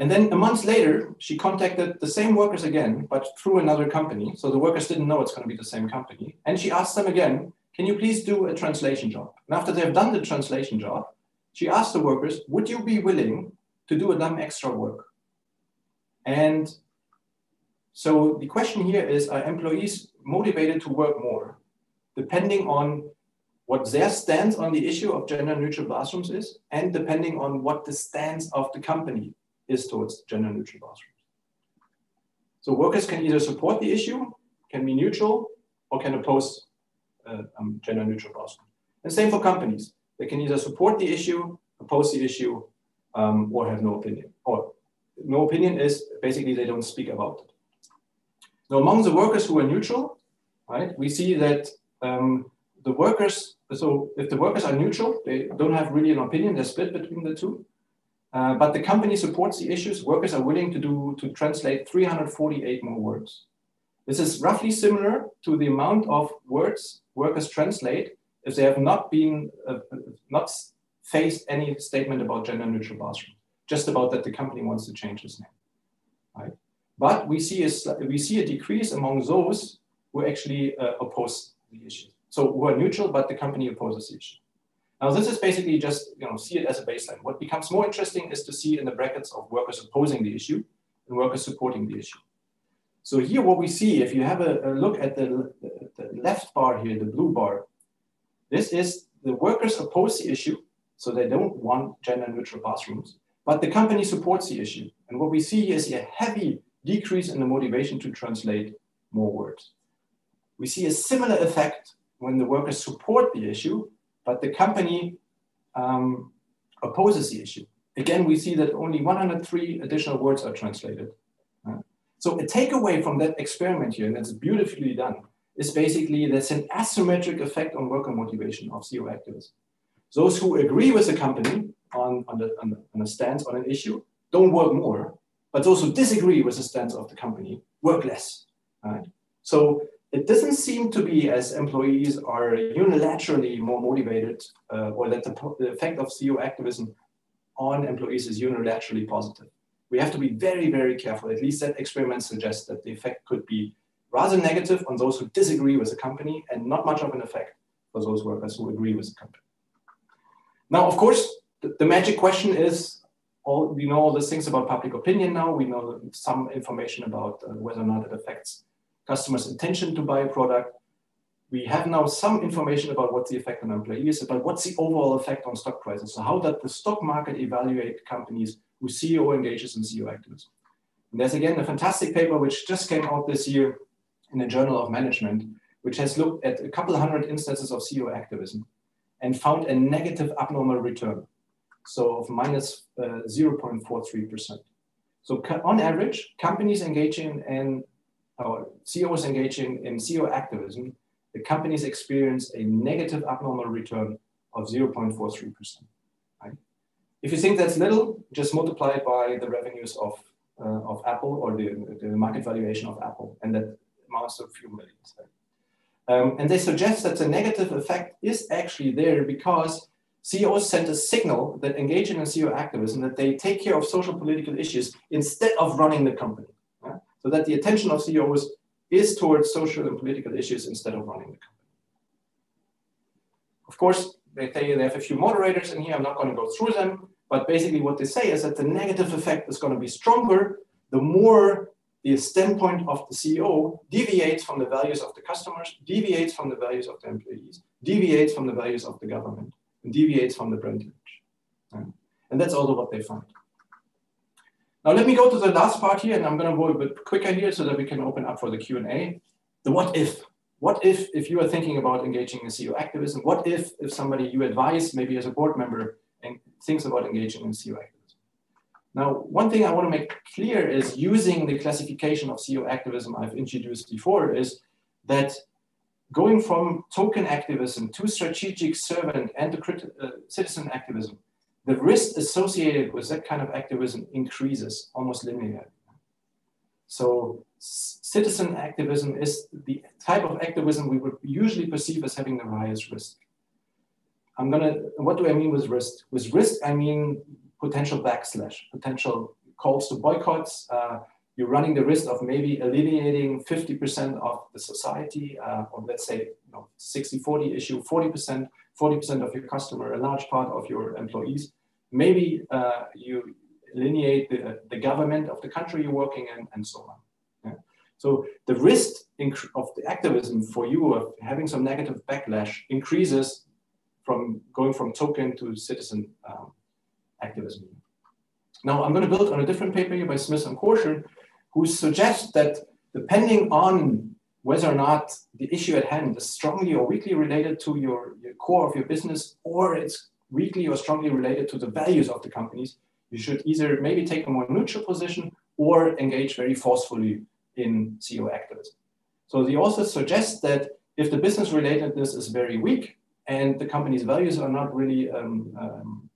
And then a month later, she contacted the same workers again, but through another company. So the workers didn't know it's going to be the same company. And she asked them again, can you please do a translation job? And after they've done the translation job, she asked the workers, would you be willing to do a dumb extra work? And so the question here is, are employees motivated to work more, depending on what their stance on the issue of gender neutral bathrooms is, and depending on what the stance of the company is towards gender neutral bathrooms. So workers can either support the issue, can be neutral, or can oppose uh, um, gender neutral browser. And same for companies. They can either support the issue, oppose the issue, um, or have no opinion. Or no opinion is basically they don't speak about it. Now, among the workers who are neutral, right, we see that um, the workers, so if the workers are neutral, they don't have really an opinion, they're split between the two. Uh, but the company supports the issues. Workers are willing to do to translate 348 more words. This is roughly similar to the amount of words workers translate if they have not been uh, not faced any statement about gender neutral bathroom, just about that the company wants to change its name. Right? But we see a we see a decrease among those who actually uh, oppose the issue. So who are neutral, but the company opposes the issue. Now this is basically just, you know, see it as a baseline. What becomes more interesting is to see in the brackets of workers opposing the issue and workers supporting the issue. So here what we see, if you have a, a look at the, the, left bar here, the blue bar, this is the workers oppose the issue, so they don't want gender neutral bathrooms, but the company supports the issue. And what we see is a heavy decrease in the motivation to translate more words. We see a similar effect when the workers support the issue, but the company um, opposes the issue. Again, we see that only 103 additional words are translated. Uh, so a takeaway from that experiment here, and it's beautifully done, is basically there's an asymmetric effect on worker motivation of CEO activism. Those who agree with the company on, on, the, on, the, on a stance on an issue don't work more, but those who disagree with the stance of the company work less. Right? So it doesn't seem to be as employees are unilaterally more motivated uh, or that the, the, effect of CEO activism on employees is unilaterally positive. We have to be very, very careful. At least that experiment suggests that the effect could be rather negative on those who disagree with the company and not much of an effect for those workers who agree with the company. Now, of course, the, the magic question is, all, we know all these things about public opinion now. We know some information about uh, whether or not it affects customers' intention to buy a product. We have now some information about what the effect on employees but what's the overall effect on stock prices? So how does the stock market evaluate companies who CEO engages in CEO activism? And there's again a fantastic paper which just came out this year in the Journal of Management, which has looked at a couple hundred instances of CEO activism and found a negative abnormal return, so of minus 0.43%. Uh, so on average, companies engaging in or CEOs engaging in CEO activism, the companies experience a negative abnormal return of 0.43%. Right? If you think that's little, just multiply it by the revenues of, uh, of Apple or the, the market valuation of Apple, and that amounts to a few millions. Right? Um, and they suggest that the negative effect is actually there because CEOs send a signal that engaging in CEO activism, that they take care of social political issues instead of running the company so that the attention of CEOs is towards social and political issues instead of running the company. Of course, they say they have a few moderators in here. I'm not going to go through them, but basically what they say is that the negative effect is going to be stronger the more the standpoint of the CEO deviates from the values of the customers, deviates from the values of the employees, deviates from the values of the government, and deviates from the brand image. And that's also what they find. Now let me go to the last part here, and I'm going to go a bit quicker here so that we can open up for the Q&A. The what if. What if, if you are thinking about engaging in CEO activism, what if, if somebody you advise, maybe as a board member, and thinks about engaging in CEO activism? Now, one thing I want to make clear is using the classification of CEO activism I've introduced before is that going from token activism to strategic servant and to uh, citizen activism the risk associated with that kind of activism increases almost linearly. So citizen activism is the type of activism we would usually perceive as having the highest risk. I'm gonna, what do I mean with risk? With risk, I mean potential backslash, potential calls to boycotts. Uh, you're running the risk of maybe alienating 50% of the society, uh, or let's say you know, 60-40 issue, 40%, 40% of your customer, a large part of your employees. Maybe uh, you lineate the, the government of the country you're working in and so on. Yeah? So the risk of the activism for you of having some negative backlash increases from going from token to citizen um, activism. Now I'm going to build on a different paper here by Smith and Korschun, who suggests that depending on whether or not the issue at hand is strongly or weakly related to your, your core of your business, or it's weakly or strongly related to the values of the companies, you should either maybe take a more neutral position or engage very forcefully in CEO activism. So the author suggests that if the business relatedness is very weak and the company's values are not really um, um,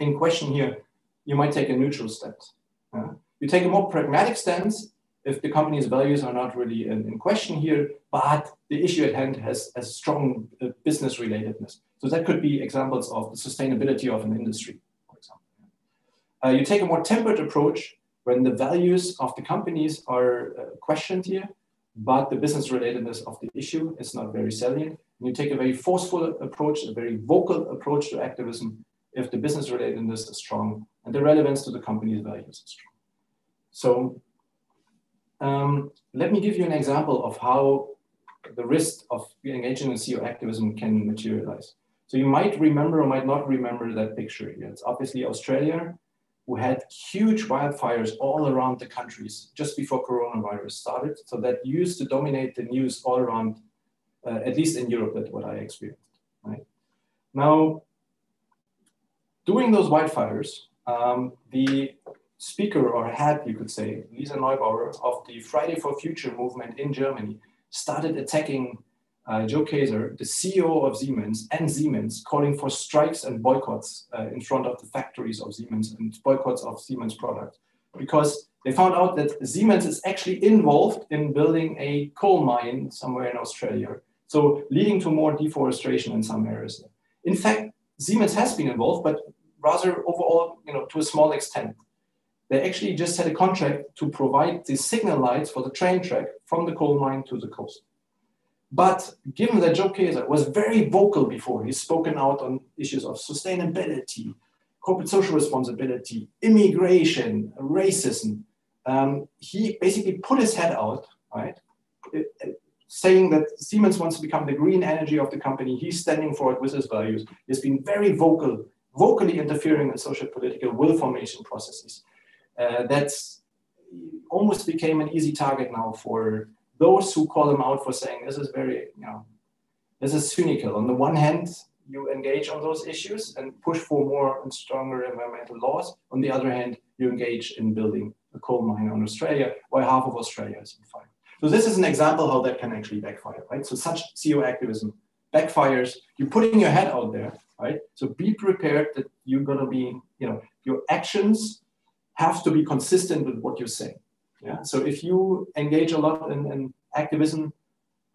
in question here, you might take a neutral stance. Uh, you take a more pragmatic stance if the company's values are not really in, in question here, but the issue at hand has a strong uh, business relatedness. So that could be examples of the sustainability of an industry, for example. Uh, you take a more tempered approach when the values of the companies are uh, questioned here, but the business relatedness of the issue is not very salient. And you take a very forceful approach, a very vocal approach to activism if the business relatedness is strong and the relevance to the company's values is strong. So um, let me give you an example of how the risk of engaging in CEO activism can materialize. So you might remember or might not remember that picture here. It's obviously Australia, who had huge wildfires all around the countries just before coronavirus started. So that used to dominate the news all around, uh, at least in Europe, that's what I experienced. Right now, during those wildfires, um, the speaker or head, you could say, Luisa Neubauer of the Friday for Future movement in Germany, started attacking uh, Joe Kaeser, the CEO of Siemens, and Siemens, calling for strikes and boycotts uh, in front of the factories of Siemens and boycotts of Siemens products, because they found out that Siemens is actually involved in building a coal mine somewhere in Australia, so leading to more deforestation in some areas. In fact, Siemens has been involved, but rather overall, you know, to a small extent they actually just had a contract to provide the signal lights for the train track from the coal mine to the coast. But given that Joe Kaeser was very vocal before, he's spoken out on issues of sustainability, corporate social responsibility, immigration, racism. Um, he basically put his head out, right, saying that Siemens wants to become the green energy of the company. He's standing for it with his values. He's been very vocal, vocally interfering in social political will formation processes Uh, that's almost became an easy target now for those who call him out for saying this is very, you know, this is cynical. On the one hand, you engage on those issues and push for more and stronger environmental laws. On the other hand, you engage in building a coal mine on Australia, while half of Australia is on fire. So this is an example how that can actually backfire, right? So such CEO activism backfires. You're putting your head out there, right? So be prepared that you're gonna be, you know, your actions have to be consistent with what you say. Yeah. So if you engage a lot in, in activism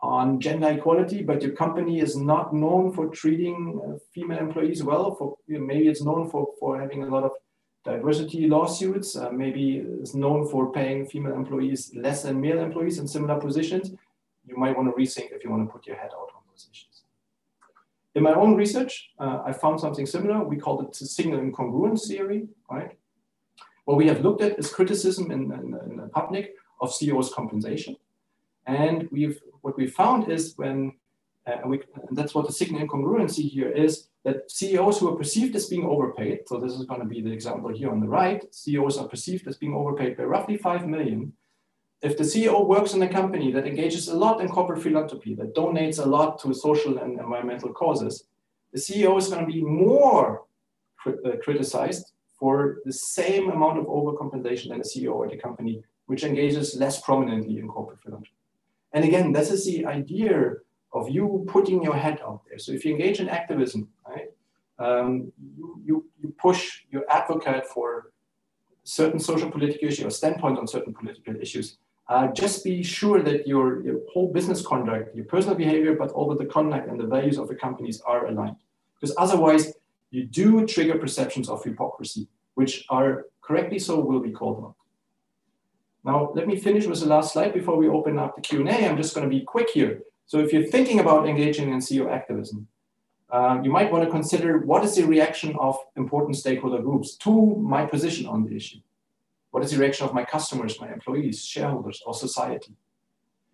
on gender equality, but your company is not known for treating uh, female employees well, for you know, maybe it's known for, for having a lot of diversity lawsuits, uh, maybe it's known for paying female employees less than male employees in similar positions, you might want to rethink if you want to put your head out on those issues. In my own research, uh, I found something similar. We called it the signal incongruence theory, right? What we have looked at is criticism in, in, in the public of CEOs' compensation. And we've what we found is when, uh, we, and that's what the signal incongruency here is, that CEOs who are perceived as being overpaid, so this is going to be the example here on the right, CEOs are perceived as being overpaid by roughly 5 million. If the CEO works in a company that engages a lot in corporate philanthropy, that donates a lot to social and environmental causes, the CEO is going to be more uh, criticized for the same amount of overcompensation than a CEO at a company which engages less prominently in corporate philanthropy. And again, this is the idea of you putting your head out there. So if you engage in activism, right, um, you, you, you push, you advocate for certain social political issues or standpoint on certain political issues, uh, just be sure that your, your whole business conduct, your personal behavior, but also the conduct and the values of the companies are aligned. Because otherwise, you do trigger perceptions of hypocrisy, which are correctly so will be called out. Now, let me finish with the last slide before we open up the Q&A. I'm just going to be quick here. So if you're thinking about engaging in CEO activism, uh, you might want to consider what is the reaction of important stakeholder groups to my position on the issue? What is the reaction of my customers, my employees, shareholders, or society?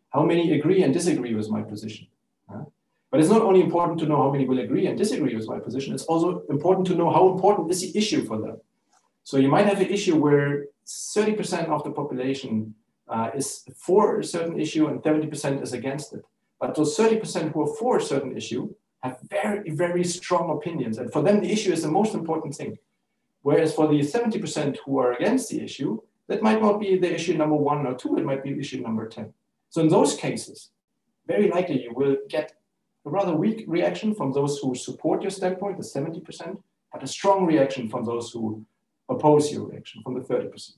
How many agree and disagree with my position? But it's not only important to know how many will agree and disagree with my position, it's also important to know how important is the issue for them. So you might have an issue where 30% of the population uh, is for a certain issue and 70% is against it. But those 30% who are for a certain issue have very, very strong opinions. And for them, the issue is the most important thing. Whereas for the 70% who are against the issue, that might not be the issue number one or two, it might be issue number 10. So in those cases, very likely you will get a rather weak reaction from those who support your standpoint, the 70%, but a strong reaction from those who oppose your reaction, from the 30%.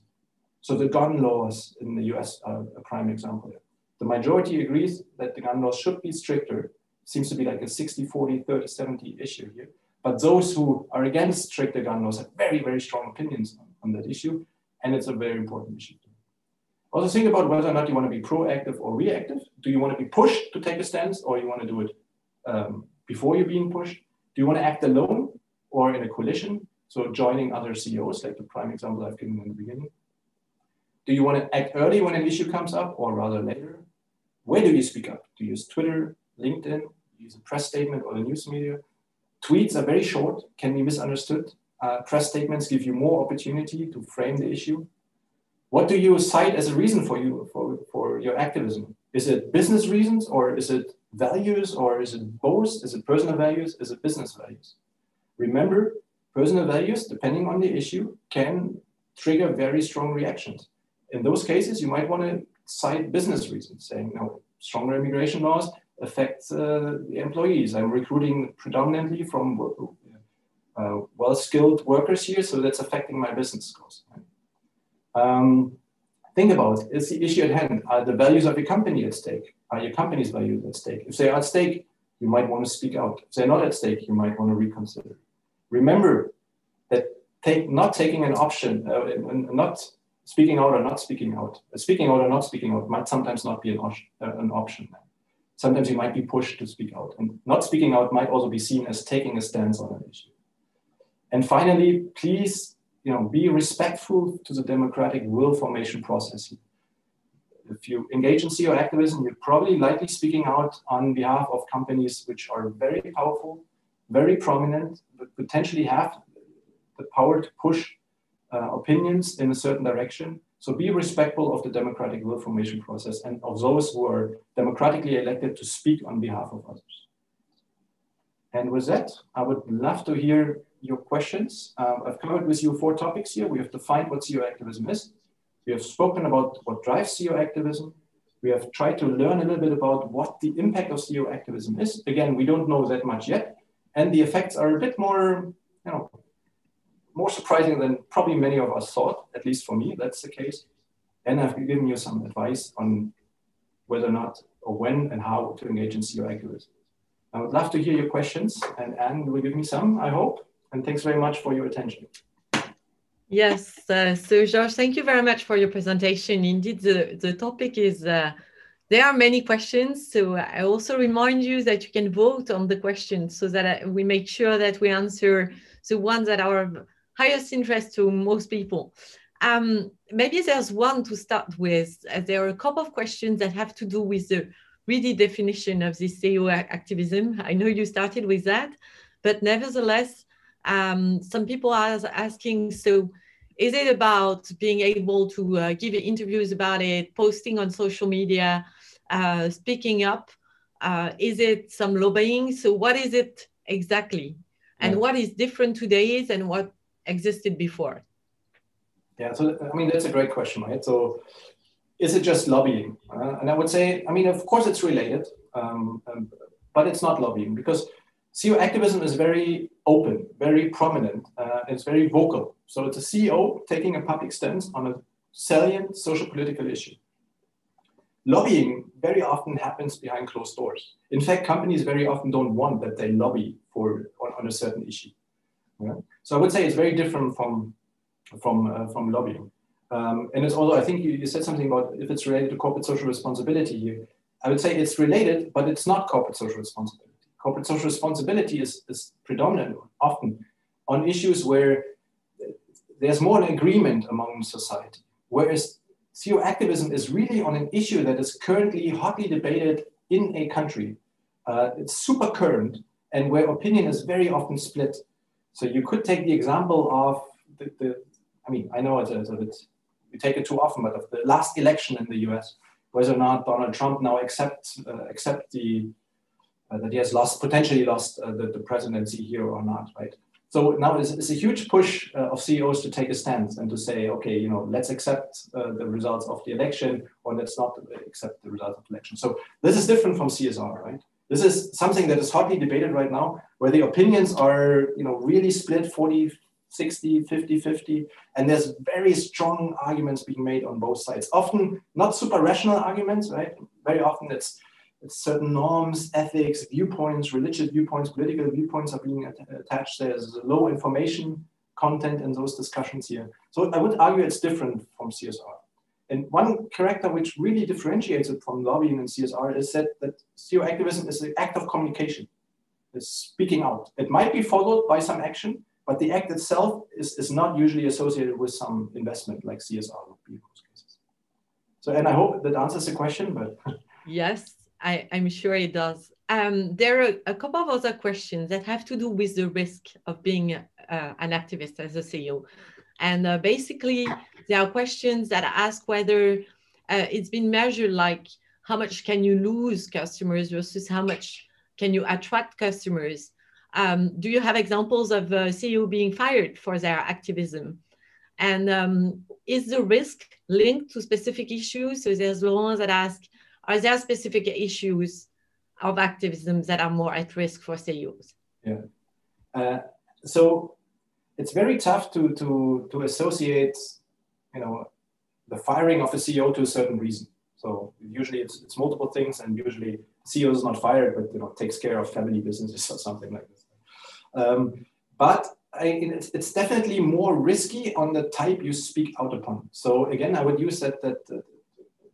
So the gun laws in the US are a prime example. The majority agrees that the gun laws should be stricter. Seems to be like a 60, 40, 30, 70 issue here. But those who are against stricter gun laws have very, very strong opinions on, on that issue. And it's a very important issue. Also think about whether or not you want to be proactive or reactive. Do you want to be pushed to take a stance or you want to do it um, before you're being pushed? Do you want to act alone or in a coalition? So joining other CEOs, like the prime example I've given in the beginning. Do you want to act early when an issue comes up or rather later? Where do you speak up? Do you use Twitter, LinkedIn, use a press statement or the news media? Tweets are very short, can be misunderstood. Uh, press statements give you more opportunity to frame the issue. What do you cite as a reason for you for, for your activism? Is it business reasons or is it values or is it both? Is it personal values? Is it business values? Remember, personal values, depending on the issue, can trigger very strong reactions. In those cases, you might want to cite business reasons, saying, no, stronger immigration laws affect uh, the employees. I'm recruiting predominantly from uh, well-skilled workers here, so that's affecting my business scores. Um, think about, is the issue at hand, are the values of your company at stake? Are your company's values at stake? If they are at stake, you might want to speak out. If they're not at stake, you might want to reconsider. Remember that take, not taking an option, uh, not speaking out or not speaking out. Speaking out or not speaking out might sometimes not be an, uh, an option. Sometimes you might be pushed to speak out. And not speaking out might also be seen as taking a stance on an issue. And finally, please you know, be respectful to the democratic will formation process. If you engage in CEO activism, you're probably likely speaking out on behalf of companies which are very powerful, very prominent, but potentially have the power to push uh, opinions in a certain direction. So be respectful of the democratic will formation process and of those who are democratically elected to speak on behalf of others. And with that, I would love to hear your questions. Um, I've covered with you four topics here. We have defined what CEO activism is. We have spoken about what drives CEO activism. We have tried to learn a little bit about what the impact of CEO activism is. Again, we don't know that much yet. And the effects are a bit more, you know, more surprising than probably many of us thought, at least for me, that's the case. And I've given you some advice on whether or not or when and how to engage in CEO activism. I would love to hear your questions, and Anne will give me some, I hope. And thanks very much for your attention. Yes, uh, so George, thank you very much for your presentation. Indeed, the, the topic is, uh, there are many questions. So I also remind you that you can vote on the questions so that uh, we make sure that we answer the ones that are of highest interest to most people. Um, maybe there's one to start with. Uh, there are a couple of questions that have to do with the really definition of this CEO activism. I know you started with that, but nevertheless, um, some people are asking, so is it about being able to uh, give interviews about it, posting on social media, uh, speaking up? Uh, is it some lobbying? So what is it exactly? And yeah. what is different today and what existed before? Yeah, so I mean, that's a great question, right? So is it just lobbying? Uh, and I would say, I mean, of course it's related, um, um, but it's not lobbying because CEO activism is very open, very prominent, uh, it's very vocal. So it's a CEO taking a public stance on a salient social political issue. Lobbying very often happens behind closed doors. In fact, companies very often don't want that they lobby for on, on a certain issue. Yeah? So I would say it's very different from from uh, from lobbying. Um, and it's also, I think you, you said something about if it's related to corporate social responsibility. I would say it's related, but it's not corporate social responsibility corporate social responsibility is, is predominant often on issues where there's more an agreement among society, whereas CEO activism is really on an issue that is currently hotly debated in a country. Uh, it's super current and where opinion is very often split. So you could take the example of the, the I mean, I know it's a, it's a bit we take it too often, but of the last election in the US, whether or not Donald Trump now accept uh, accept the that he has lost potentially lost uh, the, the presidency here or not, right? So now it's, it's a huge push uh, of CEOs to take a stance and to say, okay, you know, let's accept uh, the results of the election or let's not accept the results of the election. So this is different from CSR, right? This is something that is hotly debated right now, where the opinions are, you know, really split 40, 60, 50, 50, and there's very strong arguments being made on both sides. Often not super rational arguments, right? Very often it's certain norms, ethics, viewpoints, religious viewpoints, political viewpoints are being attached. There's low information content in those discussions here. So I would argue it's different from CSR. And one character which really differentiates it from lobbying and CSR is that, that CEO activism is the act of communication, is speaking out. It might be followed by some action, but the act itself is, is not usually associated with some investment like CSR would be in most cases. So, and I hope that answers the question, but. yes, I, am sure it does. Um, there are a couple of other questions that have to do with the risk of being uh, an activist as a CEO. And uh, basically, there are questions that ask whether uh, it's been measured like how much can you lose customers versus how much can you attract customers. Um, do you have examples of a CEO being fired for their activism? And um, is the risk linked to specific issues? So there's the ones that ask, are there specific issues of activism that are more at risk for CEOs? Yeah. Uh, so it's very tough to, to, to associate, you know, the firing of a CEO to a certain reason. So usually it's, it's multiple things and usually CEO is not fired, but, you know, takes care of family businesses or something like this. Um, but I, it's, it's, definitely more risky on the type you speak out upon. So again, I would use that, that, that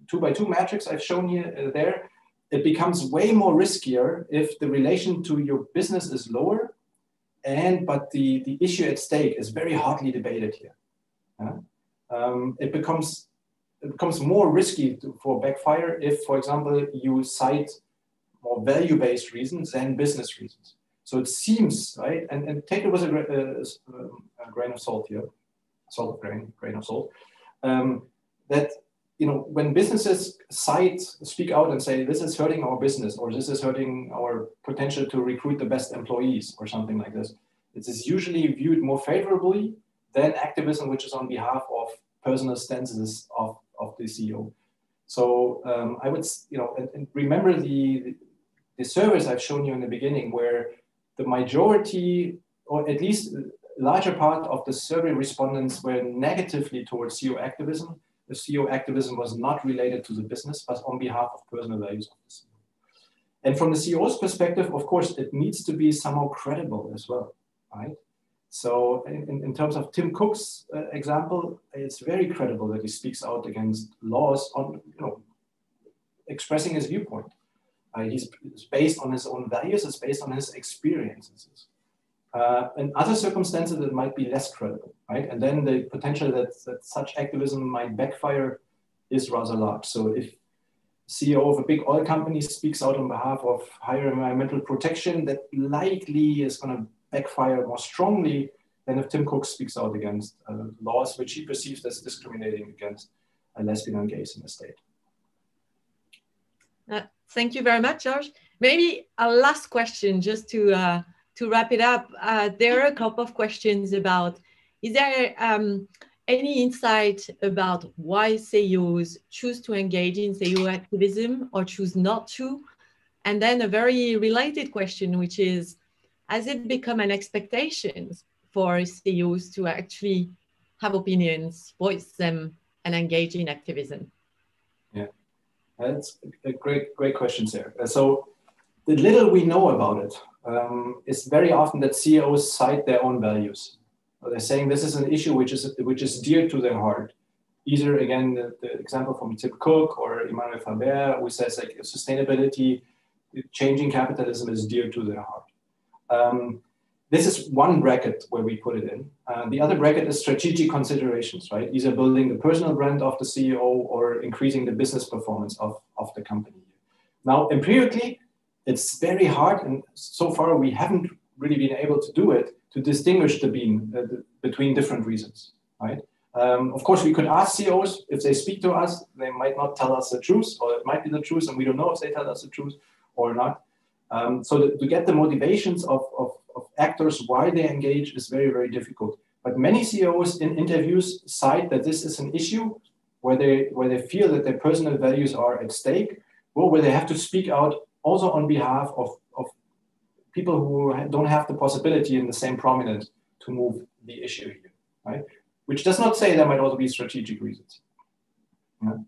two by two matrix I've shown you uh, there, it becomes way more riskier if the relation to your business is lower and but the, the issue at stake is very hotly debated here. Yeah? Um, it becomes it becomes more risky to, for backfire if, for example, you cite more value-based reasons than business reasons. So it seems right, and, and take it with a, a, a grain of salt here, salt grain, grain of salt, um, that you know, when businesses cite, speak out and say, this is hurting our business, or this is hurting our potential to recruit the best employees, or something like this, it is usually viewed more favorably than activism, which is on behalf of personal stances of, of the CEO. So um, I would, you know, and, and remember the, the surveys I've shown you in the beginning, where the majority, or at least larger part of the survey respondents were negatively towards CEO activism the CEO activism was not related to the business, but on behalf of personal values of the CEO. And from the CEO's perspective, of course, it needs to be somehow credible as well, right? So in, in terms of Tim Cook's uh, example, it's very credible that he speaks out against laws on, you know, expressing his viewpoint. Uh, he's based on his own values, it's based on his experiences. Uh, in other circumstances, that might be less credible, right? And then the potential that, that such activism might backfire is rather large. So if CEO of a big oil company speaks out on behalf of higher environmental protection, that likely is going to backfire more strongly than if Tim Cook speaks out against uh, laws which he perceives as discriminating against uh, lesbian and gays in the state. Uh, thank you very much, George. Maybe a last question just to uh, to wrap it up, uh, there are a couple of questions about, is there um, any insight about why CEOs choose to engage in CEO activism or choose not to? And then a very related question, which is, has it become an expectation for CEOs to actually have opinions, voice them, and engage in activism? Yeah, that's a great, great question, Sarah. So the little we know about it, um, is very often that CEOs cite their own values. They're saying this is an issue which is which is dear to their heart. Either again the, the example from Tim Cook or Emmanuel Faber, who says like sustainability, changing capitalism is dear to their heart. Um, this is one bracket where we put it in. Uh, the other bracket is strategic considerations, right? Either building the personal brand of the CEO or increasing the business performance of, of the company. Now, empirically, it's very hard, and so far we haven't really been able to do it to distinguish the beam uh, the, between different reasons, right? Um, of course, we could ask CEOs if they speak to us, they might not tell us the truth, or it might be the truth, and we don't know if they tell us the truth or not. Um, so to, get the motivations of, of, of, actors why they engage is very, very difficult. But many CEOs in interviews cite that this is an issue where they, where they feel that their personal values are at stake, or where they have to speak out also on behalf of, of people who don't have the possibility in the same prominence to move the issue here, right? Which does not say there might also be strategic reasons. Yeah.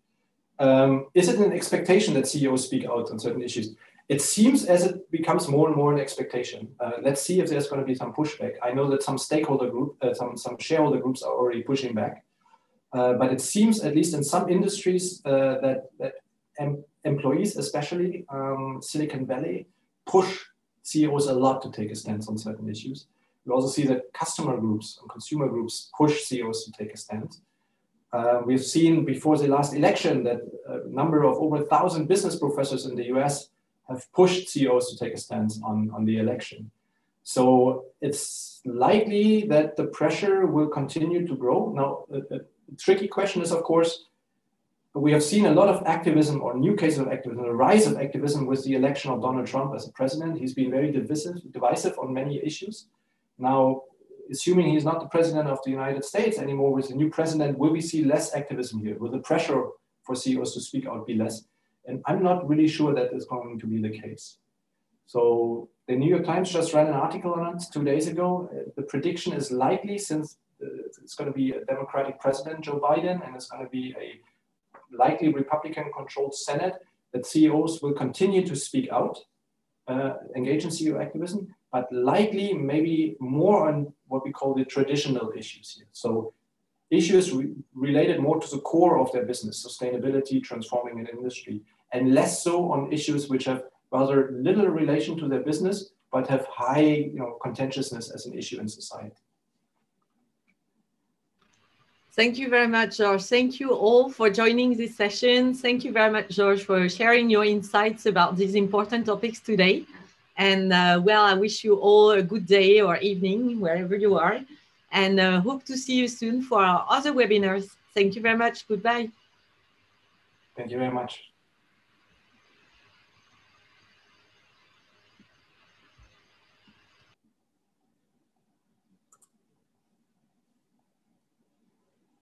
Um, is it an expectation that CEOs speak out on certain issues? It seems as it becomes more and more an expectation. Uh, let's see if there's going to be some pushback. I know that some stakeholder group, uh, some some shareholder groups are already pushing back, uh, but it seems, at least in some industries, uh, that that employees, especially um, Silicon Valley, push CEOs a lot to take a stance on certain issues. We also see that customer groups and consumer groups push CEOs to take a stance. Uh, we've seen before the last election that a number of over a thousand business professors in the US have pushed CEOs to take a stance on, on the election. So it's likely that the pressure will continue to grow. Now, a, a tricky question is, of course, we have seen a lot of activism or new cases of activism, a rise of activism with the election of Donald Trump as a president. He's been very divisive, divisive on many issues. Now, assuming he's not the president of the United States anymore with the new president, will we see less activism here? Will the pressure for CEOs to speak out be less? And I'm not really sure that is going to be the case. So the New York Times just ran an article on it two days ago. The prediction is likely since uh, it's going to be a Democratic president, Joe Biden, and it's going to be a likely Republican controlled Senate, that CEOs will continue to speak out, uh, engage in CEO activism, but likely maybe more on what we call the traditional issues here. So issues re related more to the core of their business, sustainability, transforming an industry, and less so on issues which have rather little relation to their business, but have high you know, contentiousness as an issue in society. Thank you very much, George. Thank you all for joining this session. Thank you very much, George, for sharing your insights about these important topics today. And uh, well, I wish you all a good day or evening, wherever you are, and uh, hope to see you soon for our other webinars. Thank you very much. Goodbye. Thank you very much.